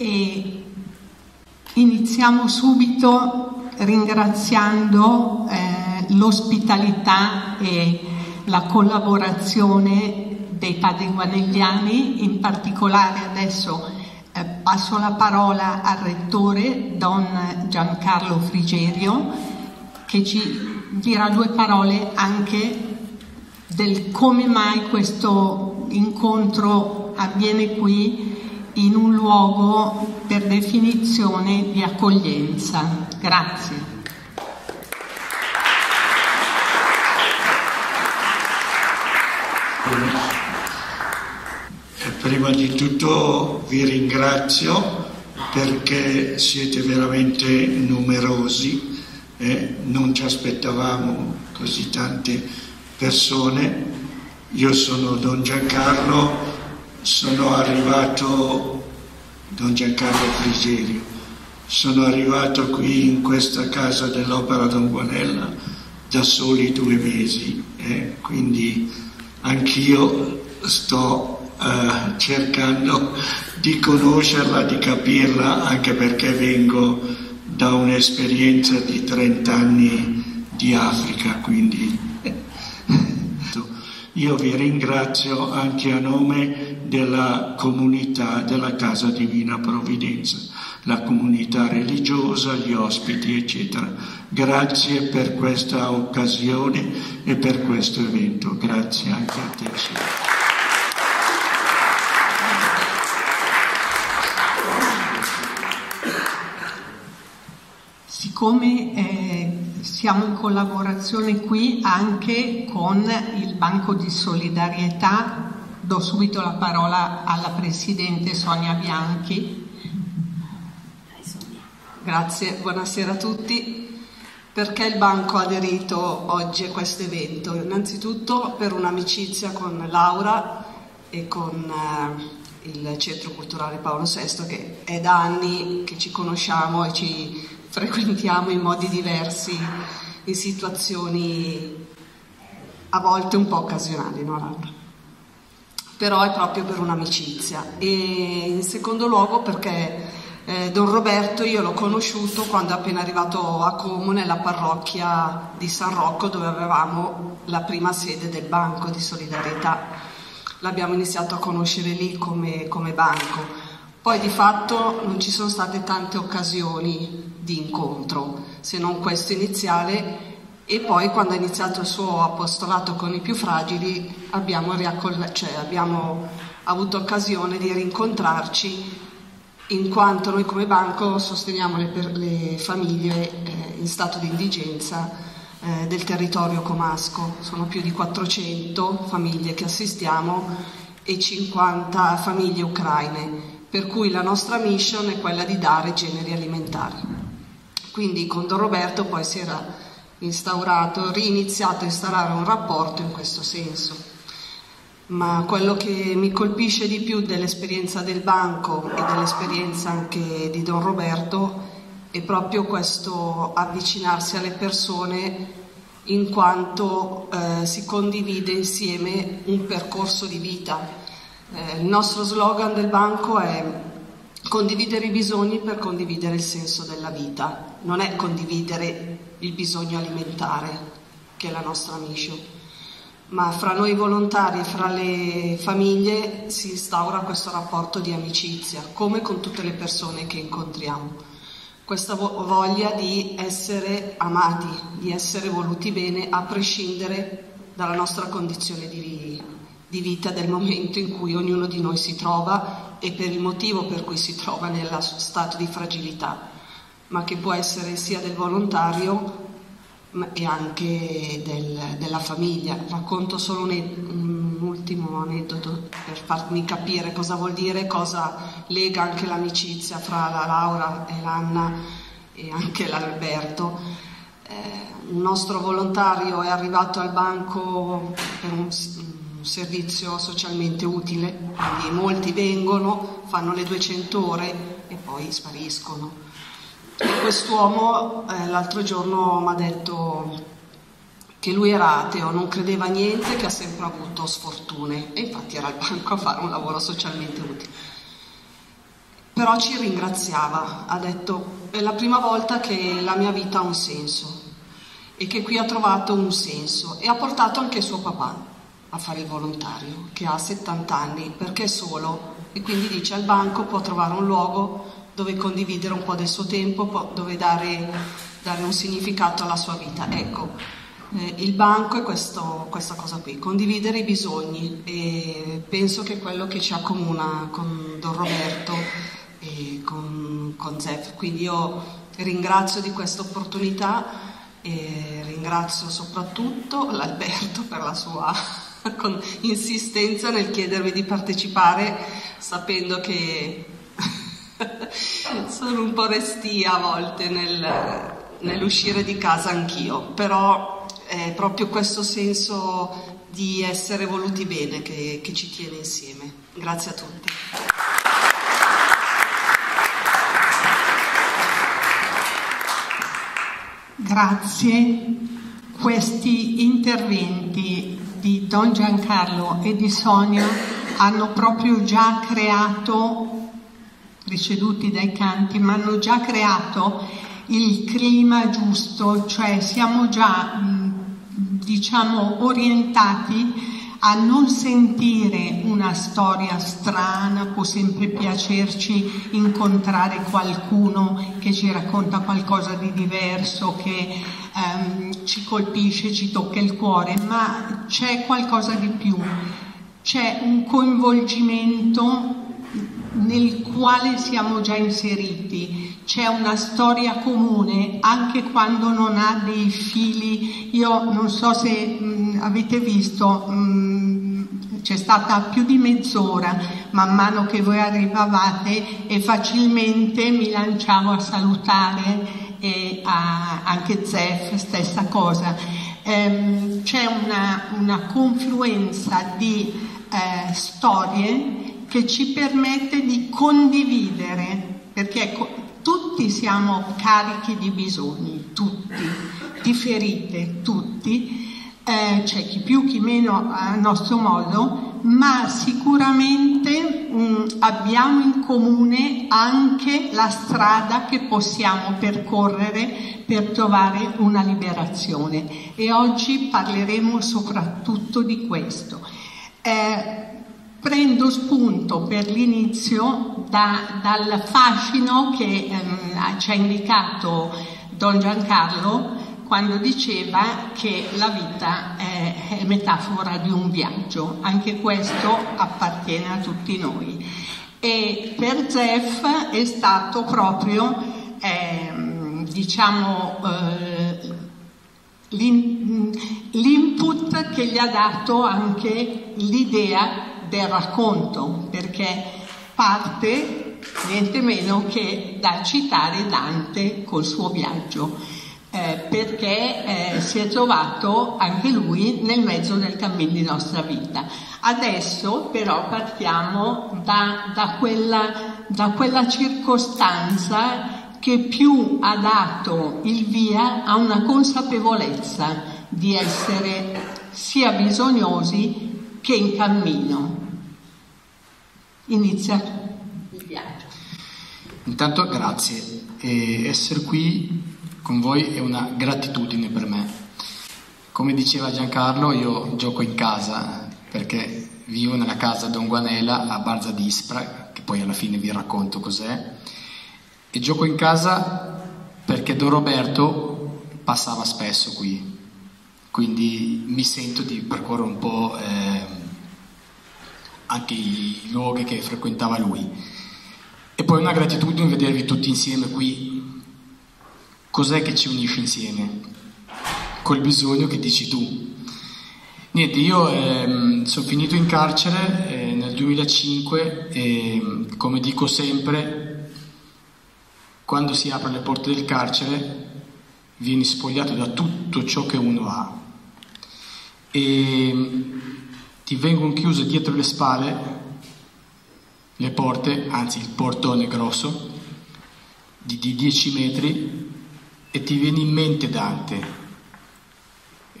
e iniziamo subito ringraziando eh, l'ospitalità e la collaborazione dei padri guanegliani, in particolare adesso eh, passo la parola al rettore Don Giancarlo Frigerio che ci dirà due parole anche del come mai questo incontro avviene qui in un luogo per definizione di accoglienza. Grazie. Prima di tutto vi ringrazio perché siete veramente numerosi, eh? non ci aspettavamo così tante persone. Io sono Don Giancarlo, sono arrivato, Don Giancarlo Frigerio, sono arrivato qui in questa casa dell'Opera Don Guanella da soli due mesi, eh? quindi anch'io sto eh, cercando di conoscerla, di capirla, anche perché vengo da un'esperienza di 30 anni di Africa, quindi io vi ringrazio anche a nome della comunità della Casa Divina Provvidenza, la comunità religiosa, gli ospiti, eccetera. Grazie per questa occasione e per questo evento. Grazie anche a te. Siccome eh, siamo in collaborazione qui anche con il Banco di Solidarietà. Do subito la parola alla Presidente Sonia Bianchi. Grazie, buonasera a tutti. Perché il Banco ha aderito oggi a questo evento? Innanzitutto per un'amicizia con Laura e con eh, il Centro Culturale Paolo VI che è da anni che ci conosciamo e ci frequentiamo in modi diversi, in situazioni a volte un po' occasionali, no Laura? Però è proprio per un'amicizia. E in secondo luogo perché eh, Don Roberto io l'ho conosciuto quando è appena arrivato a Como nella parrocchia di San Rocco dove avevamo la prima sede del Banco di Solidarietà. L'abbiamo iniziato a conoscere lì come, come banco. Poi di fatto non ci sono state tante occasioni di incontro, se non questo iniziale e poi quando ha iniziato il suo apostolato con i più fragili abbiamo, cioè, abbiamo avuto occasione di rincontrarci in quanto noi come banco sosteniamo le, le famiglie eh, in stato di indigenza eh, del territorio comasco. Sono più di 400 famiglie che assistiamo e 50 famiglie ucraine per cui la nostra mission è quella di dare generi alimentari. Quindi con Don Roberto poi si era instaurato, riniziato a instaurare un rapporto in questo senso. Ma quello che mi colpisce di più dell'esperienza del banco e dell'esperienza anche di Don Roberto è proprio questo avvicinarsi alle persone in quanto eh, si condivide insieme un percorso di vita eh, il nostro slogan del banco è condividere i bisogni per condividere il senso della vita, non è condividere il bisogno alimentare, che è la nostra mission, ma fra noi volontari e fra le famiglie si instaura questo rapporto di amicizia, come con tutte le persone che incontriamo. Questa voglia di essere amati, di essere voluti bene, a prescindere dalla nostra condizione di di vita del momento in cui ognuno di noi si trova e per il motivo per cui si trova nello stato di fragilità, ma che può essere sia del volontario e anche del, della famiglia. Racconto solo un, un, ultimo aneddoto per farmi capire cosa vuol dire, cosa lega anche l'amicizia fra la Laura e l'Anna e anche l'Alberto. Eh, un nostro volontario è arrivato al banco per un un servizio socialmente utile, quindi molti vengono, fanno le 200 ore e poi spariscono. Quest'uomo eh, l'altro giorno mi ha detto che lui era ateo, non credeva a niente, che ha sempre avuto sfortune e infatti era al banco a fare un lavoro socialmente utile. Però ci ringraziava, ha detto è la prima volta che la mia vita ha un senso e che qui ha trovato un senso e ha portato anche suo papà a fare il volontario, che ha 70 anni, perché è solo e quindi dice al banco può trovare un luogo dove condividere un po' del suo tempo, dove dare, dare un significato alla sua vita. Ecco, eh, il banco è questo, questa cosa qui, condividere i bisogni e penso che quello che ci accomuna con Don Roberto e con, con Zef. Quindi io ringrazio di questa opportunità e ringrazio soprattutto l'Alberto per la sua insistenza nel chiedermi di partecipare sapendo che sono un po' restia a volte nel, nell'uscire di casa anch'io, però è proprio questo senso di essere voluti bene che, che ci tiene insieme. Grazie a tutti. Grazie. Questi interventi di Don Giancarlo e di Sonia hanno proprio già creato, preceduti dai canti, ma hanno già creato il clima giusto, cioè siamo già diciamo orientati a non sentire una storia strana, può sempre piacerci incontrare qualcuno che ci racconta qualcosa di diverso, che ehm, ci colpisce, ci tocca il cuore, ma c'è qualcosa di più, c'è un coinvolgimento nel quale siamo già inseriti, c'è una storia comune anche quando non ha dei fili. Io non so se mh, avete visto, mh, c'è stata più di mezz'ora man mano che voi arrivavate e facilmente mi lanciavo a salutare e a, anche Zef, stessa cosa. Ehm, c'è una, una, confluenza di eh, storie che ci permette di condividere, perché tutti siamo carichi di bisogni, tutti, di ferite, tutti, eh, c'è chi più, chi meno a nostro modo, ma sicuramente mh, abbiamo in comune anche la strada che possiamo percorrere per trovare una liberazione e oggi parleremo soprattutto di questo. Eh, prendo spunto per l'inizio da, dal fascino che ehm, ci ha indicato Don Giancarlo quando diceva che la vita è, è, metafora di un viaggio, anche questo appartiene a tutti noi. E per Zeff è stato proprio, eh, diciamo, eh, l'input che gli ha dato anche l'idea del racconto, perché parte niente meno che da citare Dante col suo viaggio, eh, perché eh, si è trovato anche lui nel mezzo del cammino di nostra vita. Adesso però partiamo da, da, quella, da quella circostanza che più ha dato il via a una consapevolezza di essere sia bisognosi che in cammino. Inizia il viaggio. Intanto grazie. E essere qui con voi è una gratitudine per me. Come diceva Giancarlo, io gioco in casa perché vivo nella casa Don Guanela a Barza di Ispra, che poi alla fine vi racconto cos'è, e gioco in casa perché Don Roberto passava spesso qui, quindi mi sento di percorrere un po' eh, anche i luoghi che frequentava lui. E poi una gratitudine vedervi tutti insieme qui. Cos'è che ci unisce insieme? Col bisogno che dici tu. Niente, io eh, sono finito in carcere eh, nel 2005 e come dico sempre, quando si aprono le porte del carcere vieni spogliato da tutto ciò che uno ha. E ti vengono chiuse dietro le spalle le porte, anzi il portone grosso, di, di 10 metri, e ti viene in mente Dante.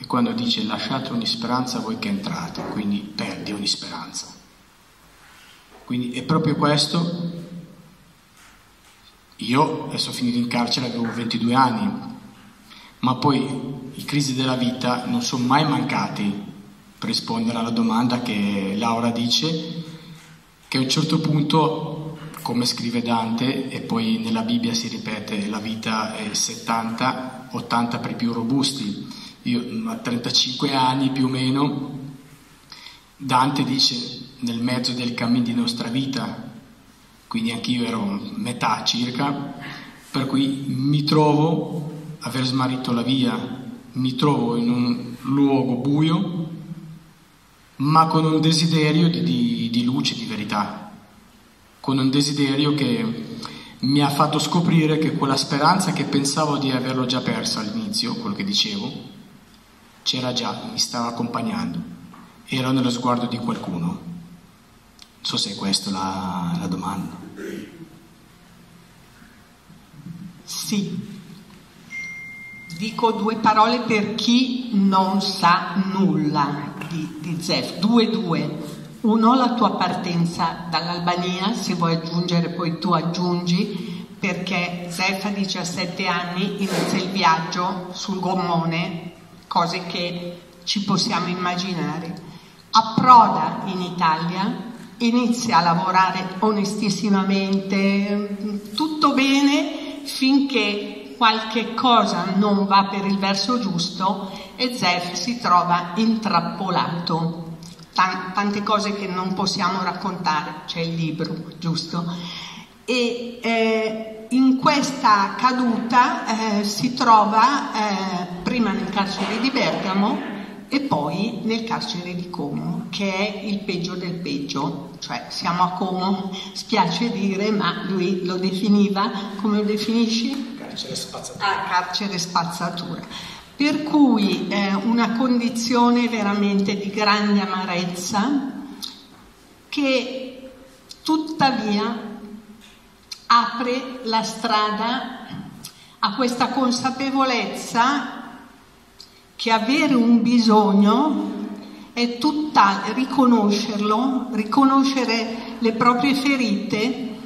quando dice lasciate ogni speranza voi che entrate, quindi perdi ogni speranza. Quindi è proprio questo. Io adesso finito in carcere avevo 22 anni, ma poi i crisi della vita non sono mai mancati per rispondere alla domanda che Laura dice, che a un certo punto, come scrive Dante, e poi nella Bibbia si ripete, la vita è 70, 80 per i più robusti, io a 35 anni più o meno, Dante dice nel mezzo del cammino di nostra vita, quindi anch'io ero metà circa, per cui mi trovo aver smarrito la via, mi trovo in un luogo buio, ma con un desiderio di, di, di luce, di verità, con un desiderio che mi ha fatto scoprire che quella speranza che pensavo di averlo già persa all'inizio, quello che dicevo, c'era già, mi stava accompagnando, era nello sguardo di qualcuno. Non so se è questa la, la domanda. Sì. Dico due parole per chi non sa nulla di, di Zef. Due, due. Uno, la tua partenza dall'Albania, se vuoi aggiungere poi tu aggiungi, perché Zef a 17 anni inizia il viaggio sul gommone cose che ci possiamo immaginare. Approda in Italia, inizia a lavorare onestissimamente, tutto bene finché qualche cosa non va per il verso giusto e Zef si trova intrappolato. Tante cose che non possiamo raccontare, c'è il libro, giusto? E eh, in questa caduta eh, si trova eh, prima nel carcere di Bergamo e poi nel carcere di Como, che è il peggio del peggio, cioè siamo a Como, spiace dire, ma lui lo definiva, come lo definisci? Carcere spazzatura. Ah, carcere spazzatura. Per cui eh, una condizione veramente di grande amarezza che tuttavia apre la strada a questa consapevolezza che avere un bisogno è tutta riconoscerlo, riconoscere le proprie ferite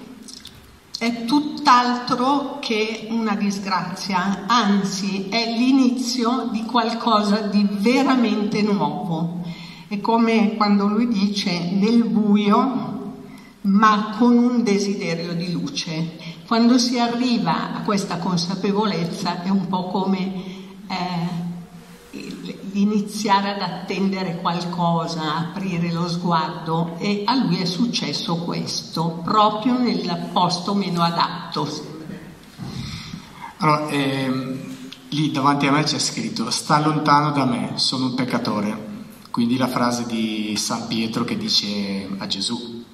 è tutt'altro che una disgrazia, anzi è l'inizio di qualcosa di veramente nuovo. È come quando lui dice nel buio ma con un desiderio di luce. Quando si arriva a questa consapevolezza è un po' come eh, iniziare ad attendere qualcosa, aprire lo sguardo e a lui è successo questo, proprio nel posto meno adatto. Allora, ehm, lì davanti a me c'è scritto, sta lontano da me, sono un peccatore. Quindi la frase di San Pietro che dice a Gesù,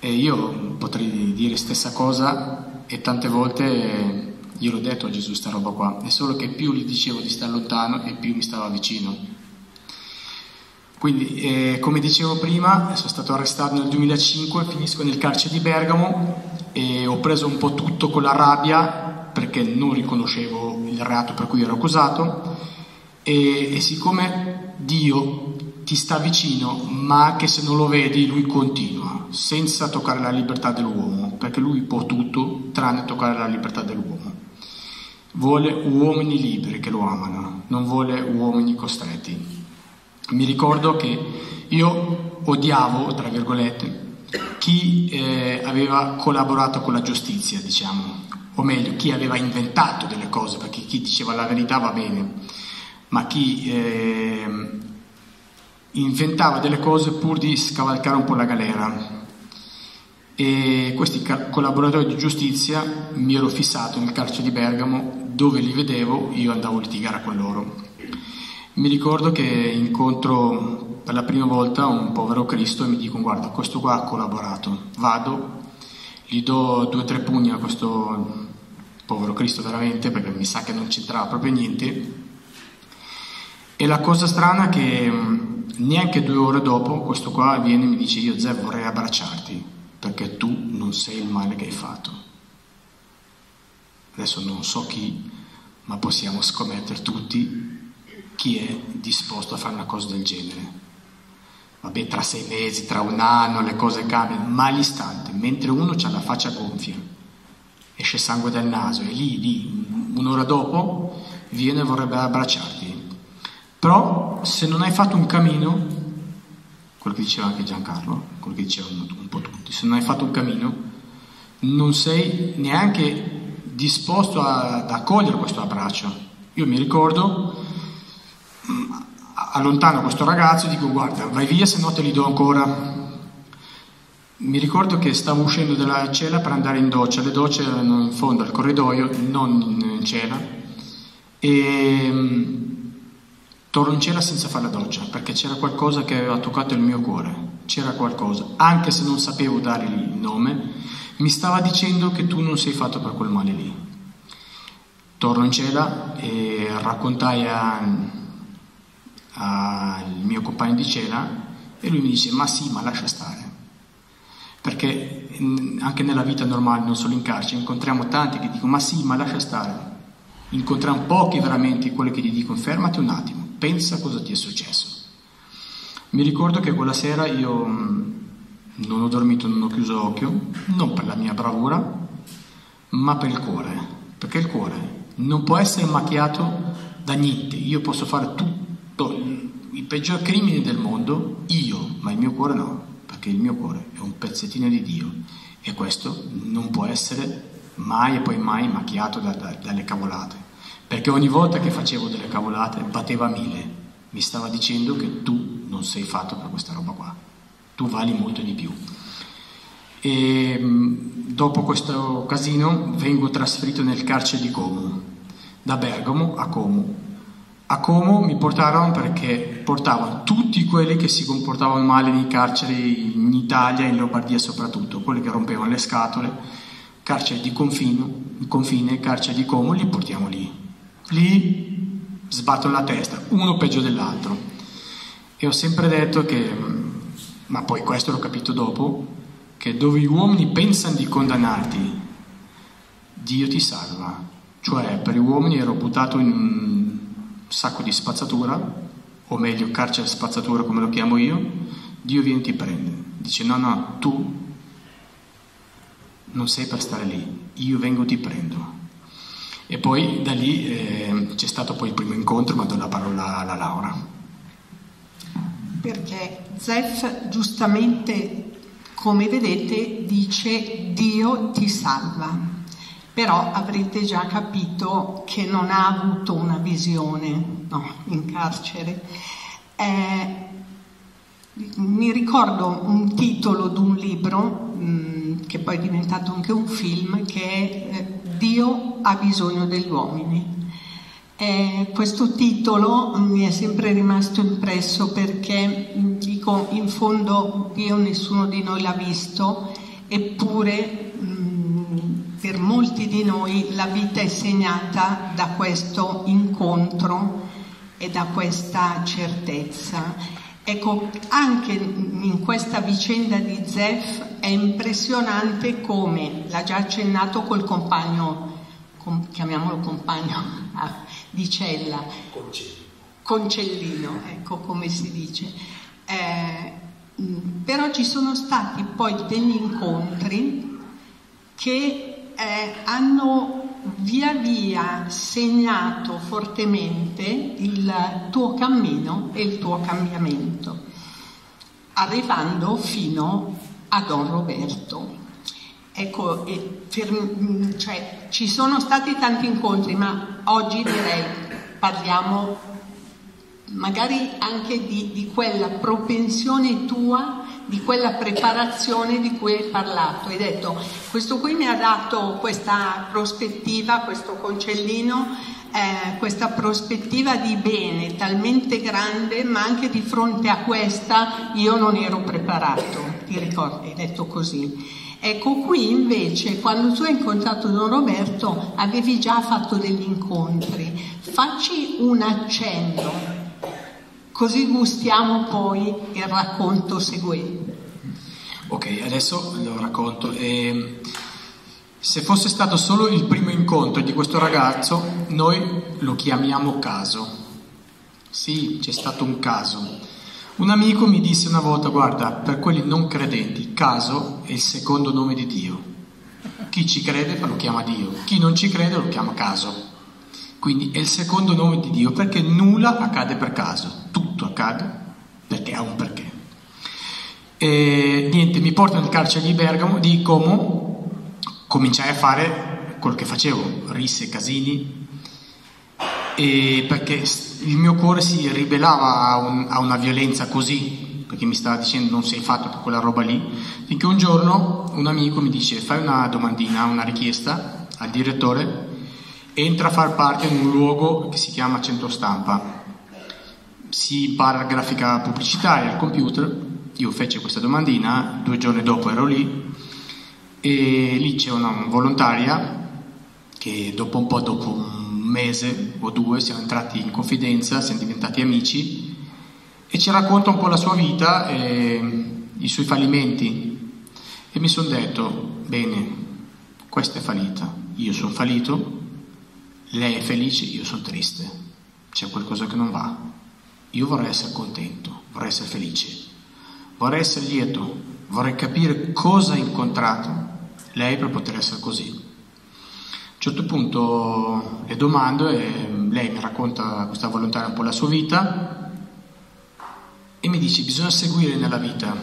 e io potrei dire stessa cosa e tante volte io l'ho detto a Gesù sta roba qua, è solo che più gli dicevo di stare lontano e più mi stava vicino. Quindi, eh, come dicevo prima, sono stato arrestato nel 2005, finisco nel carcere di Bergamo e ho preso un po' tutto con la rabbia perché non riconoscevo il reato per cui ero accusato e, e siccome Dio ti sta vicino, ma anche se non lo vedi, lui continua, senza toccare la libertà dell'uomo, perché lui può tutto tranne toccare la libertà dell'uomo. Vuole uomini liberi che lo amano, non vuole uomini costretti. Mi ricordo che io odiavo, tra virgolette, chi eh, aveva collaborato con la giustizia, diciamo, o meglio, chi aveva inventato delle cose, perché chi diceva la verità va bene, ma chi eh, inventava delle cose pur di scavalcare un po' la galera. E questi collaboratori di giustizia mi ero fissato nel carcere di Bergamo, dove li vedevo, io andavo a litigare con loro. Mi ricordo che incontro per la prima volta un povero Cristo e mi dico guarda, questo qua ha collaborato, vado, gli do due o tre pugni a questo povero Cristo veramente, perché mi sa che non c'entrava proprio niente. E la cosa strana è che neanche due ore dopo questo qua viene e mi dice io Zeb vorrei abbracciarti perché tu non sei il male che hai fatto. Adesso non so chi, ma possiamo scommettere tutti chi è disposto a fare una cosa del genere. Vabbè, tra sei mesi, tra un anno le cose cambiano, ma all'istante, mentre uno ha la faccia gonfia, esce sangue dal naso e lì, lì, un'ora dopo, viene e vorrebbe abbracciarti. Però se non hai fatto un cammino, quello che diceva anche Giancarlo, quello che dicevano un po' tutti, se non hai fatto un cammino, non sei neanche disposto ad accogliere questo abbraccio. Io mi ricordo, mm, allontano questo ragazzo e dico guarda, vai via se no te li do ancora. Mi ricordo che stavo uscendo dalla cella per andare in doccia, le docce erano in fondo al corridoio, non in cella, e mm, Torno in cella senza fare la doccia perché c'era qualcosa che aveva toccato il mio cuore, c'era qualcosa, anche se non sapevo dare il nome, mi stava dicendo che tu non sei fatto per quel male lì. Torno in cella e raccontai al mio compagno di cella e lui mi dice ma sì, ma lascia stare. Perché anche nella vita normale, non solo in carcere, incontriamo tanti che dicono ma sì, ma lascia stare. Incontriamo pochi veramente quelli che gli dicono fermati un attimo pensa cosa ti è successo. Mi ricordo che quella sera io mm, non ho dormito, non ho chiuso occhio, non per la mia bravura, ma per il cuore, perché il cuore non può essere macchiato da niente. Io posso fare tutto, i peggiori crimini del mondo, io, ma il mio cuore no, perché il mio cuore è un pezzettino di Dio. E questo non può essere mai e poi mai macchiato da, da, dalle cavolate. Perché ogni volta che facevo delle cavolate batteva mille, mi stava dicendo che tu non sei fatto per questa roba qua, tu vali molto di più. E mm, dopo questo casino vengo trasferito nel carcere di Como, da Bergamo a Como. A Como mi portarono perché portavano tutti quelli che si comportavano male nei carceri in Italia, in Lombardia soprattutto, quelli che rompevano le scatole, carcere di confine, confine carcere di Como, li portiamo lì lì sbattono la testa, uno peggio dell'altro. E ho sempre detto che, ma poi questo l'ho capito dopo, che dove gli uomini pensano di condannarti, Dio ti salva. Cioè per gli uomini ero buttato in un sacco di spazzatura, o meglio carcere spazzatura come lo chiamo io, Dio viene e ti prende. Dice no, no, tu non sei per stare lì, io vengo e ti prendo. E poi da lì eh, c'è stato poi il primo incontro, ma do la parola alla Laura. Perché Zef giustamente, come vedete, dice Dio ti salva. Però avrete già capito che non ha avuto una visione no, in carcere. Eh, mi ricordo un titolo di un libro, mh, mm, che poi è diventato anche un film, che è eh, Dio ha bisogno degli uomini. Eh, questo titolo mi è sempre rimasto impresso perché, dico, in fondo Dio nessuno di noi l'ha visto, eppure mh, per molti di noi la vita è segnata da questo incontro e da questa certezza. Ecco, anche in questa vicenda di Zef è impressionante come, l'ha già accennato col compagno, com, chiamiamolo compagno ah, di cella, Concellino. Concellino, ecco come si dice. Eh, però ci sono stati poi degli incontri che eh, hanno via via segnato fortemente il tuo cammino e il tuo cambiamento, arrivando fino a Don Roberto. Ecco, per, cioè, ci sono stati tanti incontri, ma oggi direi parliamo magari anche di, di quella propensione tua di quella preparazione di cui hai parlato. Hai detto, questo qui mi ha dato questa prospettiva, questo concellino, eh, questa prospettiva di bene talmente grande, ma anche di fronte a questa io non ero preparato, ti ricordi? Hai detto così. Ecco qui invece quando tu hai incontrato Don Roberto avevi già fatto degli incontri, facci un accenno Così gustiamo poi il racconto seguente. Ok, adesso lo racconto. E se fosse stato solo il primo incontro di questo ragazzo, noi lo chiamiamo caso. Sì, c'è stato un caso. Un amico mi disse una volta, guarda, per quelli non credenti, caso è il secondo nome di Dio. Chi ci crede lo chiama Dio, chi non ci crede lo chiama caso. Quindi è il secondo nome di Dio perché nulla accade per caso, tutto accade perché ha un perché. E niente, mi porto nel carcere di Bergamo, di Como, cominciai a fare quello che facevo, risse, casini, perché il mio cuore si ribellava a, un, a, una violenza così, perché mi stava dicendo non sei fatto per quella roba lì, finché un giorno un amico mi dice fai una domandina, una richiesta al direttore, entra a far parte in un luogo che si chiama centro stampa, si impara grafica pubblicitaria al computer, io feci questa domandina, due giorni dopo ero lì e lì c'è una volontaria che dopo un po', dopo un mese o due siamo entrati in confidenza, siamo diventati amici e ci racconta un po' la sua vita e i suoi fallimenti. E mi sono detto, bene, questa è fallita, io sono fallito, lei è felice, io sono triste, c'è qualcosa che non va, io vorrei essere contento, vorrei essere felice, vorrei essere lieto, vorrei capire cosa ha incontrato. Lei per poter essere così un certo punto le domando e lei mi racconta questa volontaria un po' la sua vita e mi dice bisogna seguire nella vita.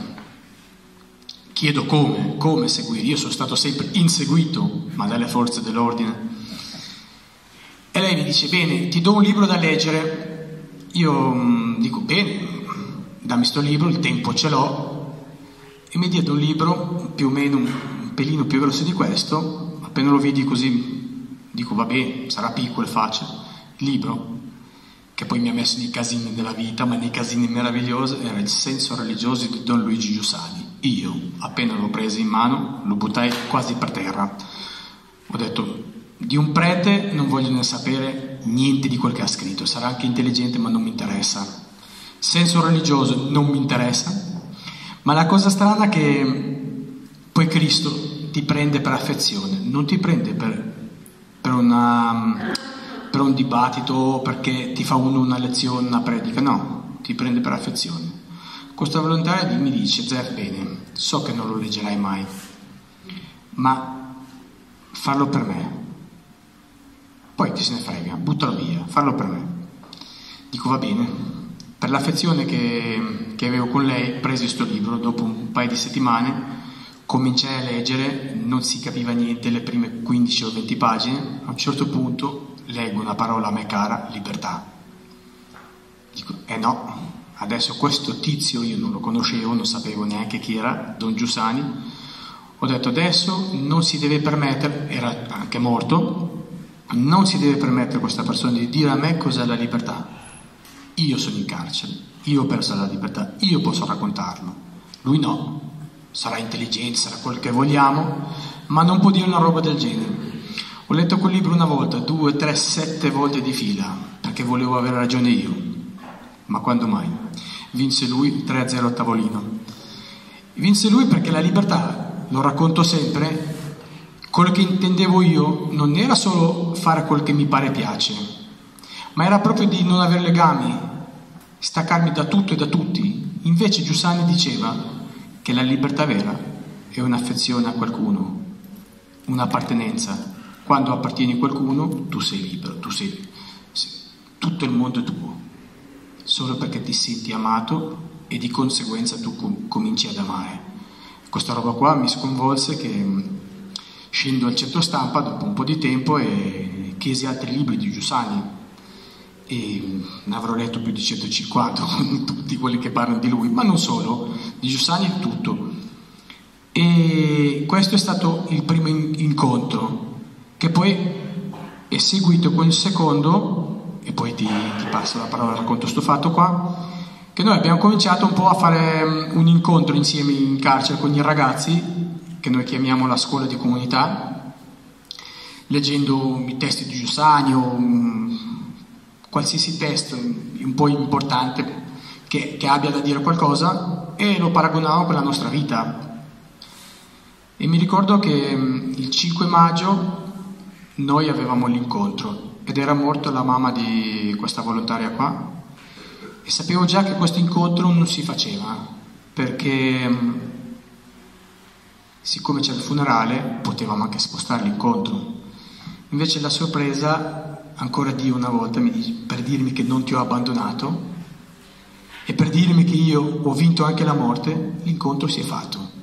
Chiedo come, come seguire. Io sono stato sempre inseguito, ma dalle forze dell'ordine. E lei mi dice, bene, ti do un libro da leggere. Io mm, dico, bene, dammi sto libro, il tempo ce l'ho. E mi diede un libro più o meno un pelino più grosso di questo. Appena lo vidi così Dico, vabbè, sarà piccolo e facile. Il libro, che poi mi ha messo nei casini della vita, ma nei casini meravigliosi, era il senso religioso di Don Luigi Giussani. Io, appena l'ho preso in mano, lo buttai quasi per terra. Ho detto, di un prete non voglio ne sapere niente di quel che ha scritto, sarà anche intelligente ma non mi interessa. Senso religioso non mi interessa, ma la cosa strana è che poi Cristo ti prende per affezione, non ti prende per per, una, per un dibattito, perché ti fa uno una lezione, una predica, no, ti prende per affezione. Questa volontaria mi dice, Zef, bene, so che non lo leggerai mai, ma farlo per me. Poi chi se ne frega, buttalo via, farlo per me. Dico, va bene. Per l'affezione che, che avevo con lei, presi questo libro, dopo un paio di settimane, cominciai a leggere, non si capiva niente le prime 15 o 20 pagine, a un certo punto leggo una parola a me cara, libertà. Dico, eh no, adesso questo tizio io non lo conoscevo, non sapevo neanche chi era, Don Giussani, ho detto adesso non si deve permettere, era anche morto, non si deve permettere a questa persona di dire a me cos'è la libertà. Io sono in carcere, io ho perso la libertà, io posso raccontarlo, lui no sarà intelligente, sarà quel che vogliamo, ma non può dire una roba del genere. Ho letto quel libro una volta, due, tre, sette volte di fila, perché volevo avere ragione io. Ma quando mai? Vinse lui 3-0 a tavolino. Vinse lui perché la libertà, lo racconto sempre, quello che intendevo io non era solo fare quel che mi pare e piace, ma era proprio di non avere legami, staccarmi da tutto e da tutti. Invece Giussani diceva, che la libertà vera è un'affezione a qualcuno, un'appartenenza. Quando appartieni a qualcuno tu sei libero, tu sei, tutto il mondo è tuo, solo perché ti senti amato e di conseguenza tu com- cominci ad amare. Questa roba qua mi sconvolse che mm, scendo al centro stampa dopo un po' di tempo e chiesi altri libri di Giussani e ne avrò letto più di 150, tutti quelli che parlano di lui, ma non solo, di Giussani e tutto. E questo è stato il primo incontro, che poi è seguito con il secondo, e poi ti, ti passo la parola, racconto sto fatto qua, che noi abbiamo cominciato un po' a fare mm, un incontro insieme in carcere con i ragazzi, che noi chiamiamo la scuola di comunità, leggendo i testi di Giussani o mm, qualsiasi testo un po' importante che, che abbia da dire qualcosa e lo paragonavo con la nostra vita. E mi ricordo che mm, il 5 maggio noi avevamo l'incontro ed era morta la mamma di questa volontaria qua E sapevo già che questo incontro non si faceva, perché mm, siccome c'era il funerale potevamo anche spostare l'incontro. Invece la sorpresa, ancora Dio una volta, per dirmi che non ti ho abbandonato e per dirmi che io ho vinto anche la morte, l'incontro si è fatto.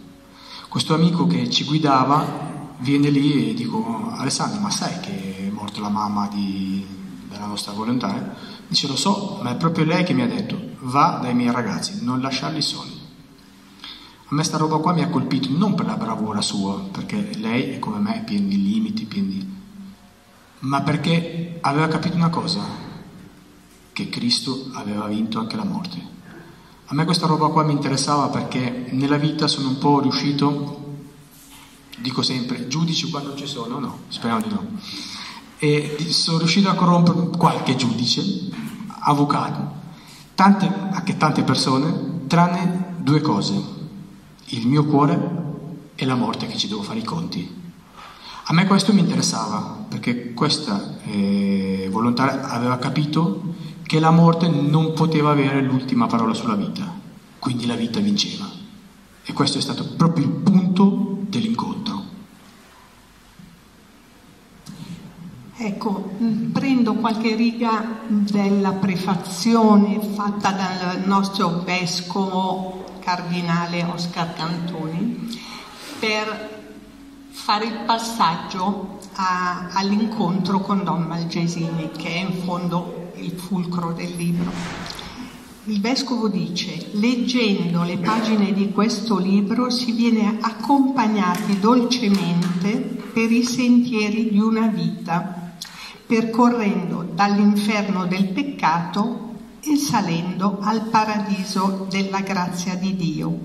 Questo amico che ci guidava viene lì e dico Alessandro ma sai che è morta la mamma di, della nostra volontaria? Dice lo so, ma è proprio lei che mi ha detto va dai miei ragazzi, non lasciarli soli. A me sta roba qua mi ha colpito non per la bravura sua, perché lei è come me, piena di limiti, piena di... ma perché aveva capito una cosa, che Cristo aveva vinto anche la morte. A me questa roba qua mi interessava perché nella vita sono un po' riuscito, dico sempre, giudici quando ci sono, no, speriamo di no, e sono riuscito a corrompere qualche giudice, avvocato, tante, anche tante persone, tranne due cose, il mio cuore e la morte che ci devo fare i conti. A me questo mi interessava perché questa eh, volontaria aveva capito che la morte non poteva avere l'ultima parola sulla vita, quindi la vita vinceva. E questo è stato proprio il punto dell'incontro. Ecco, prendo qualche riga della prefazione fatta dal nostro vescovo cardinale Oscar Cantoni per fare il passaggio a, all'incontro con Don Malgesini, che è in fondo il fulcro del libro. Il vescovo dice, leggendo le pagine di questo libro si viene accompagnati dolcemente per i sentieri di una vita, percorrendo dall'inferno del peccato e salendo al paradiso della grazia di Dio,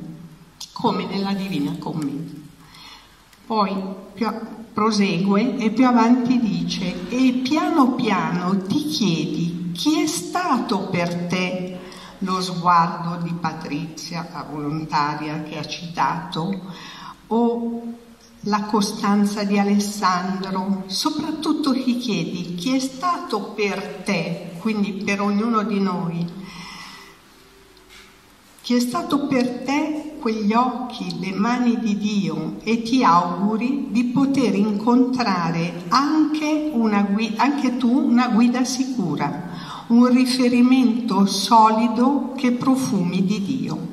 come nella Divina Commedia. Poi prosegue e più avanti dice, e piano piano ti chiedi chi è stato per te lo sguardo di Patrizia, la volontaria che ha citato, o la costanza di Alessandro? Soprattutto ti chiedi chi è stato per te, quindi per ognuno di noi, chi è stato per te quegli occhi, le mani di Dio e ti auguri di poter incontrare anche, una, anche tu una guida sicura un riferimento solido che profumi di Dio.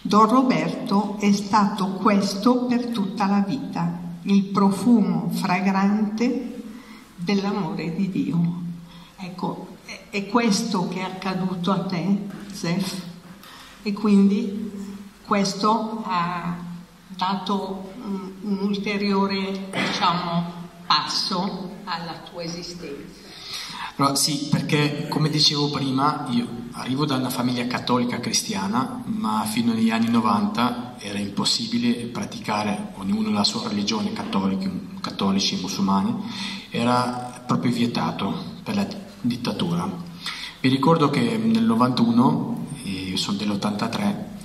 Don Roberto è stato questo per tutta la vita, il profumo fragrante dell'amore di Dio. Ecco, è questo che è accaduto a te, Zef, e quindi questo ha dato un, un ulteriore, diciamo, passo alla tua esistenza. Allora, sì, perché come dicevo prima, io arrivo da una famiglia cattolica cristiana, ma fino agli anni 90 era impossibile praticare ognuno la sua religione, cattolici, cattolici musulmani, era proprio vietato per la dittatura. Mi ricordo che nel 91, io sono dell'83,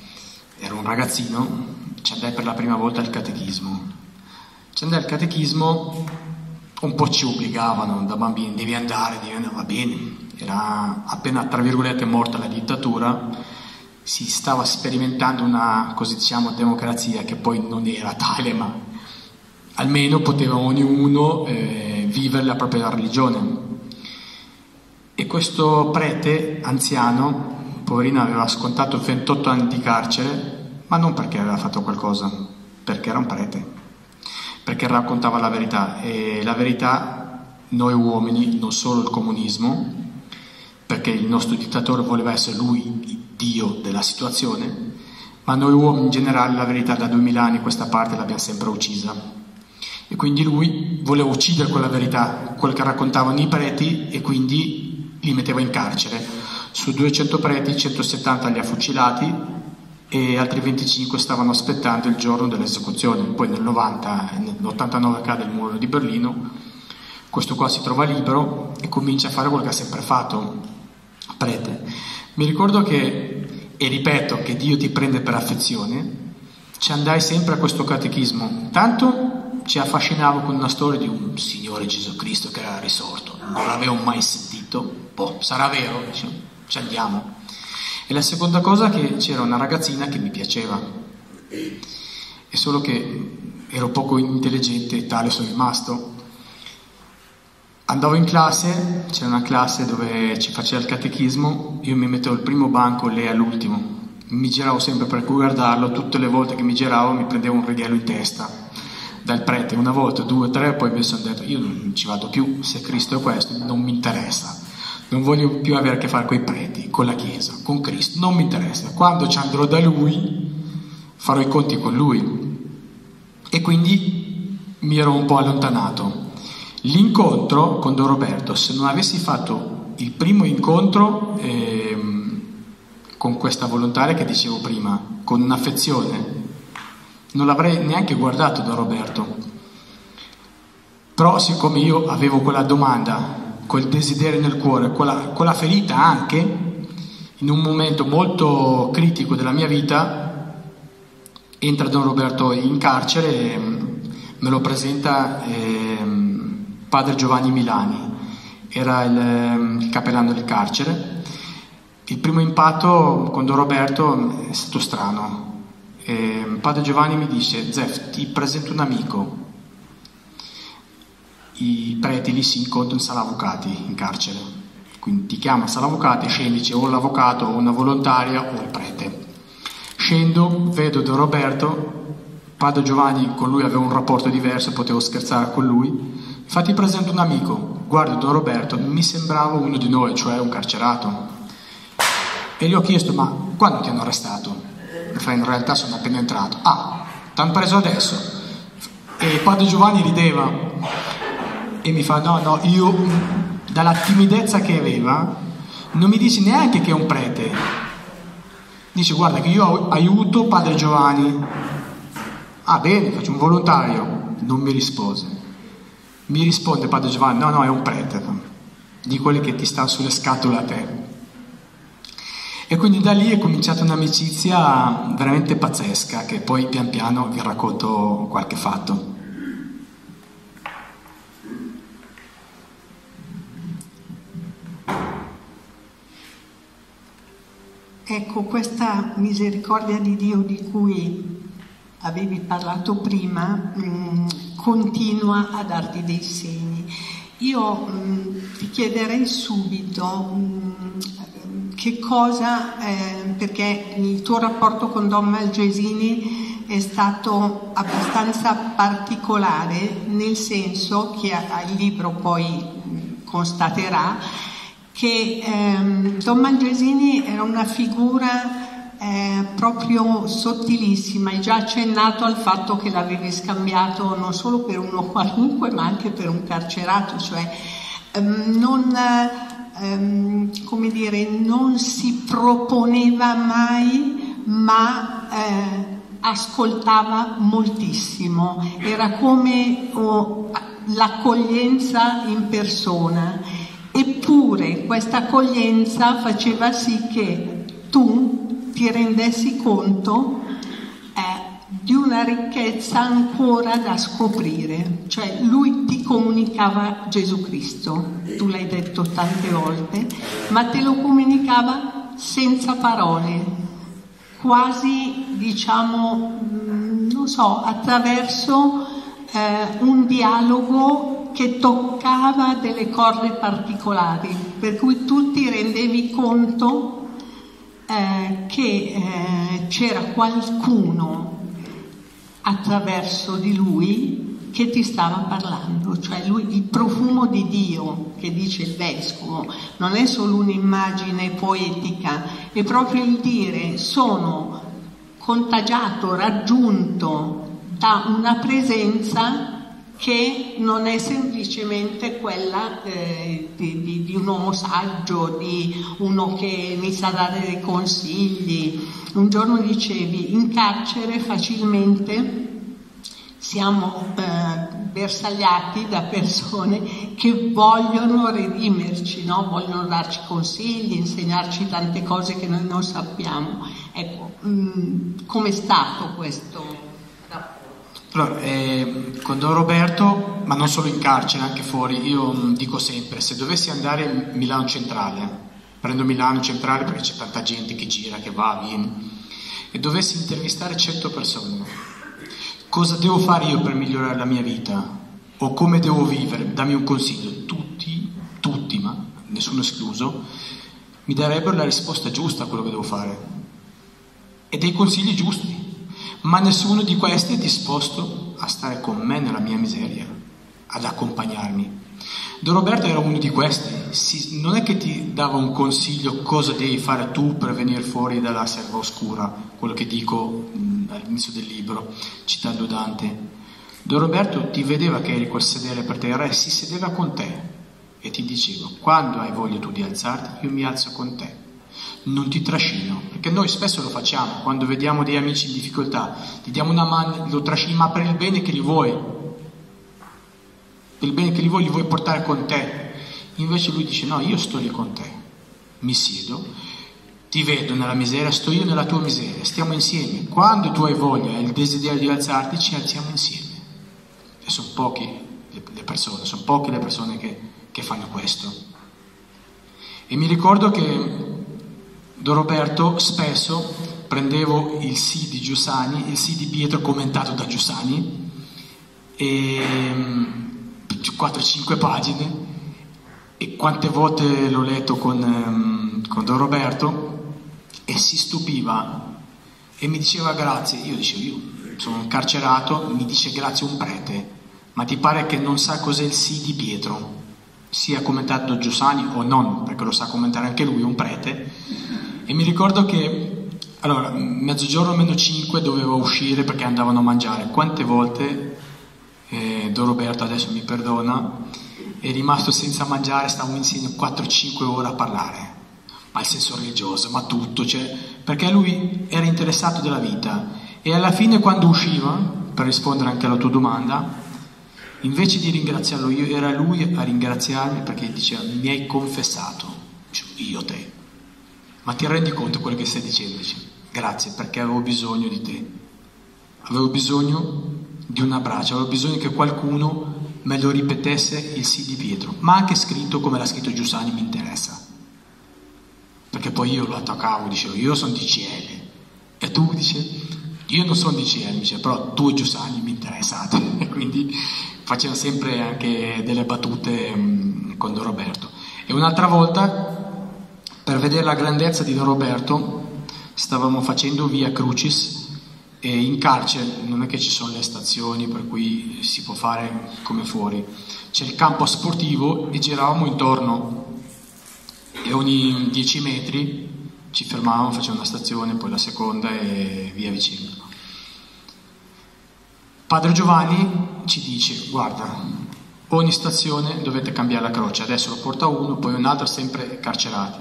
ero un ragazzino, ci andai per la prima volta al catechismo. Ci andai al catechismo un po' ci obbligavano da bambini, devi andare, devi andare, va bene, era appena tra virgolette morta la dittatura, si stava sperimentando una, così diciamo, democrazia che poi non era tale, ma almeno poteva ognuno eh, vivere la propria religione. E questo prete anziano, poverino, aveva scontato 28 anni di carcere, ma non perché aveva fatto qualcosa, perché era un prete perché raccontava la verità e la verità noi uomini, non solo il comunismo, perché il nostro dittatore voleva essere lui il Dio della situazione, ma noi uomini in generale la verità da duemila anni questa parte l'abbiamo sempre uccisa. E quindi lui voleva uccidere quella verità, quel che raccontavano i preti, e quindi li metteva in carcere. Su 200 preti, 170 li ha fucilati e altri 25 stavano aspettando il giorno dell'esecuzione. Poi nel 90, nell'89 cade il muro di Berlino, questo qua si trova libero e comincia a fare quello che ha sempre fatto, prete. Mi ricordo che, e ripeto, che Dio ti prende per affezione, ci andai sempre a questo catechismo. Tanto ci affascinavo con una storia di un Signore Gesù Cristo che era risorto, non l'avevo mai sentito, boh, sarà vero, ci andiamo. E la seconda cosa è che c'era una ragazzina che mi piaceva, è solo che ero poco intelligente e tale sono rimasto. Andavo in classe, c'era una classe dove ci faceva il catechismo, io mi mettevo al primo banco, lei all'ultimo. Mi giravo sempre per guardarlo, tutte le volte che mi giravo mi prendevo un righello in testa dal prete, una volta, due, tre, poi mi sono detto io non ci vado più, se Cristo è questo non mi interessa, non voglio più avere a che fare con i preti, con la Chiesa, con Cristo, non mi interessa. Quando ci andrò da Lui farò i conti con Lui. E quindi mi ero un po' allontanato. L'incontro con Don Roberto, se non avessi fatto il primo incontro ehm, con questa volontaria che dicevo prima, con un'affezione, non l'avrei neanche guardato Don Roberto. Però siccome io avevo quella domanda, quel desiderio nel cuore, quella, quella ferita anche, in un momento molto critico della mia vita, entra Don Roberto in carcere, me lo presenta eh, padre Giovanni Milani, era il, il cappellano del carcere. Il primo impatto con Don Roberto è stato strano, eh, padre Giovanni mi dice, Zef, ti presento un amico. I preti lì si incontrano in sala avvocati in carcere. Quindi ti chiama sala avvocati, scendi, c'è o l'avvocato o una volontaria o il prete. Scendo, vedo Don Roberto, padre Giovanni con lui aveva un rapporto diverso, potevo scherzare con lui. Infatti presento un amico, guardo Don Roberto, mi sembrava uno di noi, cioè un carcerato. E gli ho chiesto, ma quando ti hanno arrestato? fa in realtà sono appena entrato. Ah, ti hanno preso adesso. E padre Giovanni rideva e mi fa no, no, io dalla timidezza che aveva non mi dice neanche che è un prete. Dice guarda che io aiuto padre Giovanni. Ah bene, faccio un volontario. Non mi rispose. Mi risponde padre Giovanni, no, no, è un prete, di quelli che ti stanno sulle scatole a te. E quindi da lì è cominciata un'amicizia veramente pazzesca, che poi pian piano vi racconto qualche fatto. Ecco, questa misericordia di Dio di cui avevi parlato prima mh, mm, continua a darti dei segni. Io mh, mm, ti chiederei subito mh, mm, che cosa, eh, perché il tuo rapporto con Don Malgesini è stato abbastanza particolare, nel senso che il libro poi constaterà che ehm, Don Malgesini era una figura eh, proprio sottilissima, hai già accennato al fatto che l'avevi scambiato non solo per uno qualunque ma anche per un carcerato, cioè ehm, non ehm, come dire, non si proponeva mai, ma eh, ascoltava moltissimo, era come oh, l'accoglienza in persona. Eppure questa accoglienza faceva sì che tu ti rendessi conto di una ricchezza ancora da scoprire, cioè lui ti comunicava Gesù Cristo, tu l'hai detto tante volte, ma te lo comunicava senza parole, quasi diciamo, mm, non so, attraverso eh, un dialogo che toccava delle corde particolari, per cui tu ti rendevi conto eh, che eh, c'era qualcuno attraverso di lui che ti stava parlando, cioè lui, il profumo di Dio che dice il vescovo non è solo un'immagine poetica, è proprio il dire sono contagiato, raggiunto da una presenza che non è semplicemente quella eh, di, di, di, un uomo saggio, di uno che mi sa dare dei consigli. Un giorno dicevi, in carcere facilmente siamo eh, bersagliati da persone che vogliono redimerci, no? vogliono darci consigli, insegnarci tante cose che noi non sappiamo. Ecco, mm, com'è stato questo? Allora, eh, con Don Roberto, ma non solo in carcere, anche fuori, io dico sempre, se dovessi andare in Milano Centrale, prendo Milano Centrale perché c'è tanta gente che gira, che va, viene, e dovessi intervistare 100 persone, cosa devo fare io per migliorare la mia vita? O come devo vivere? Dammi un consiglio. Tutti, tutti, ma nessuno escluso, mi darebbero la risposta giusta a quello che devo fare. E dei consigli giusti. Ma nessuno di questi è disposto a stare con me nella mia miseria, ad accompagnarmi. Don Roberto era uno di questi, si, non è che ti dava un consiglio cosa devi fare tu per venire fuori dalla serva oscura, quello che dico mh, all'inizio del libro, citando Dante. Don Roberto ti vedeva che eri quel sedere per terra e si sedeva con te e ti diceva, quando hai voglia tu di alzarti, io mi alzo con te, non ti trascino, perché noi spesso lo facciamo, quando vediamo dei amici in difficoltà, ti diamo una mano, lo trascini, ma per il bene che li vuoi, il bene che li vuoi li vuoi portare con te. Invece lui dice no, io sto lì con te, mi siedo, ti vedo nella miseria, sto io nella tua miseria, stiamo insieme. Quando tu hai voglia e il desiderio di alzarti, ci alziamo insieme. E sono poche le persone, sono poche le persone che, che fanno questo. E mi ricordo che Don Roberto spesso prendevo il sì di Giussani, il sì di Pietro commentato da Giussani, e 4-5 pagine e quante volte l'ho letto con, um, con Don Roberto e si stupiva e mi diceva grazie, io dicevo io sono carcerato, mi dice grazie un prete, ma ti pare che non sa cos'è il sì di Pietro? Sia commentato Giussani o non, perché lo sa commentare anche lui, un prete. E mi ricordo che, allora, mezzogiorno meno 5 dovevo uscire perché andavano a mangiare. Quante volte eh, Don Roberto adesso mi perdona, è rimasto senza mangiare, stavo insieme 4-5 ore a parlare, ma il senso religioso, ma tutto, cioè, perché lui era interessato della vita. E alla fine quando usciva, per rispondere anche alla tua domanda, invece di ringraziarlo io, era lui a ringraziarmi perché diceva mi hai confessato, io te, ma ti rendi conto quello che stai dicendo? Dice, Grazie perché avevo bisogno di te, avevo bisogno di un abbraccio, avevo bisogno che qualcuno me lo ripetesse il sì di Pietro, ma anche scritto come l'ha scritto Giussani mi interessa. Perché poi io lo attaccavo, dicevo io sono di CL e tu dici io non sono di CL, dice, però tu e Giussani mi interessate, quindi faceva sempre anche delle battute um, con Don Roberto. E un'altra volta, per vedere la grandezza di Don Roberto, stavamo facendo via Crucis e in carcere non è che ci sono le stazioni per cui si può fare come fuori, c'è il campo sportivo e giravamo intorno e ogni 10 metri ci fermavamo, facevamo una stazione, poi la seconda e via vicino. Padre Giovanni ci dice, guarda, ogni stazione dovete cambiare la croce, adesso lo porta uno, poi un altro sempre carcerati.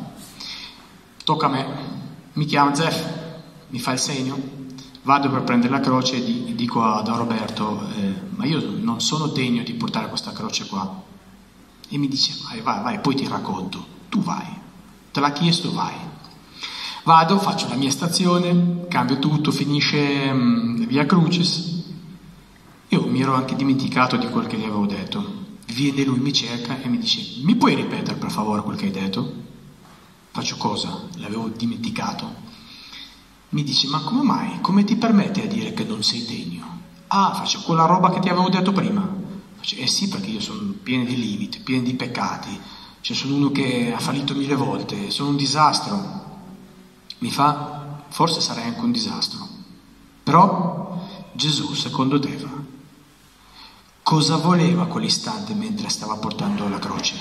Tocca a me, mi chiama Zef, mi fa il segno, vado per prendere la croce e dico a Don Roberto, eh, ma io non sono degno di portare questa croce qua. E mi dice, vai, vai, vai, poi ti racconto. Tu vai, te l'ha chiesto, vai. Vado, faccio la mia stazione, cambio tutto, finisce um, via Crucis. Io mi ero anche dimenticato di quel che gli avevo detto. Viene lui, mi cerca e mi dice, mi puoi ripetere per favore quel che hai detto? Faccio cosa? L'avevo dimenticato mi dice, ma come mai? Come ti permette a dire che non sei degno? Ah, faccio quella roba che ti avevo detto prima. Faccio, eh sì, perché io sono pieno di limiti, pieno di peccati. Cioè, sono uno che ha fallito mille volte, sono un disastro. Mi fa, forse sarei anche un disastro. Però Gesù, secondo te, va. Cosa voleva quell'istante mentre stava portando la croce?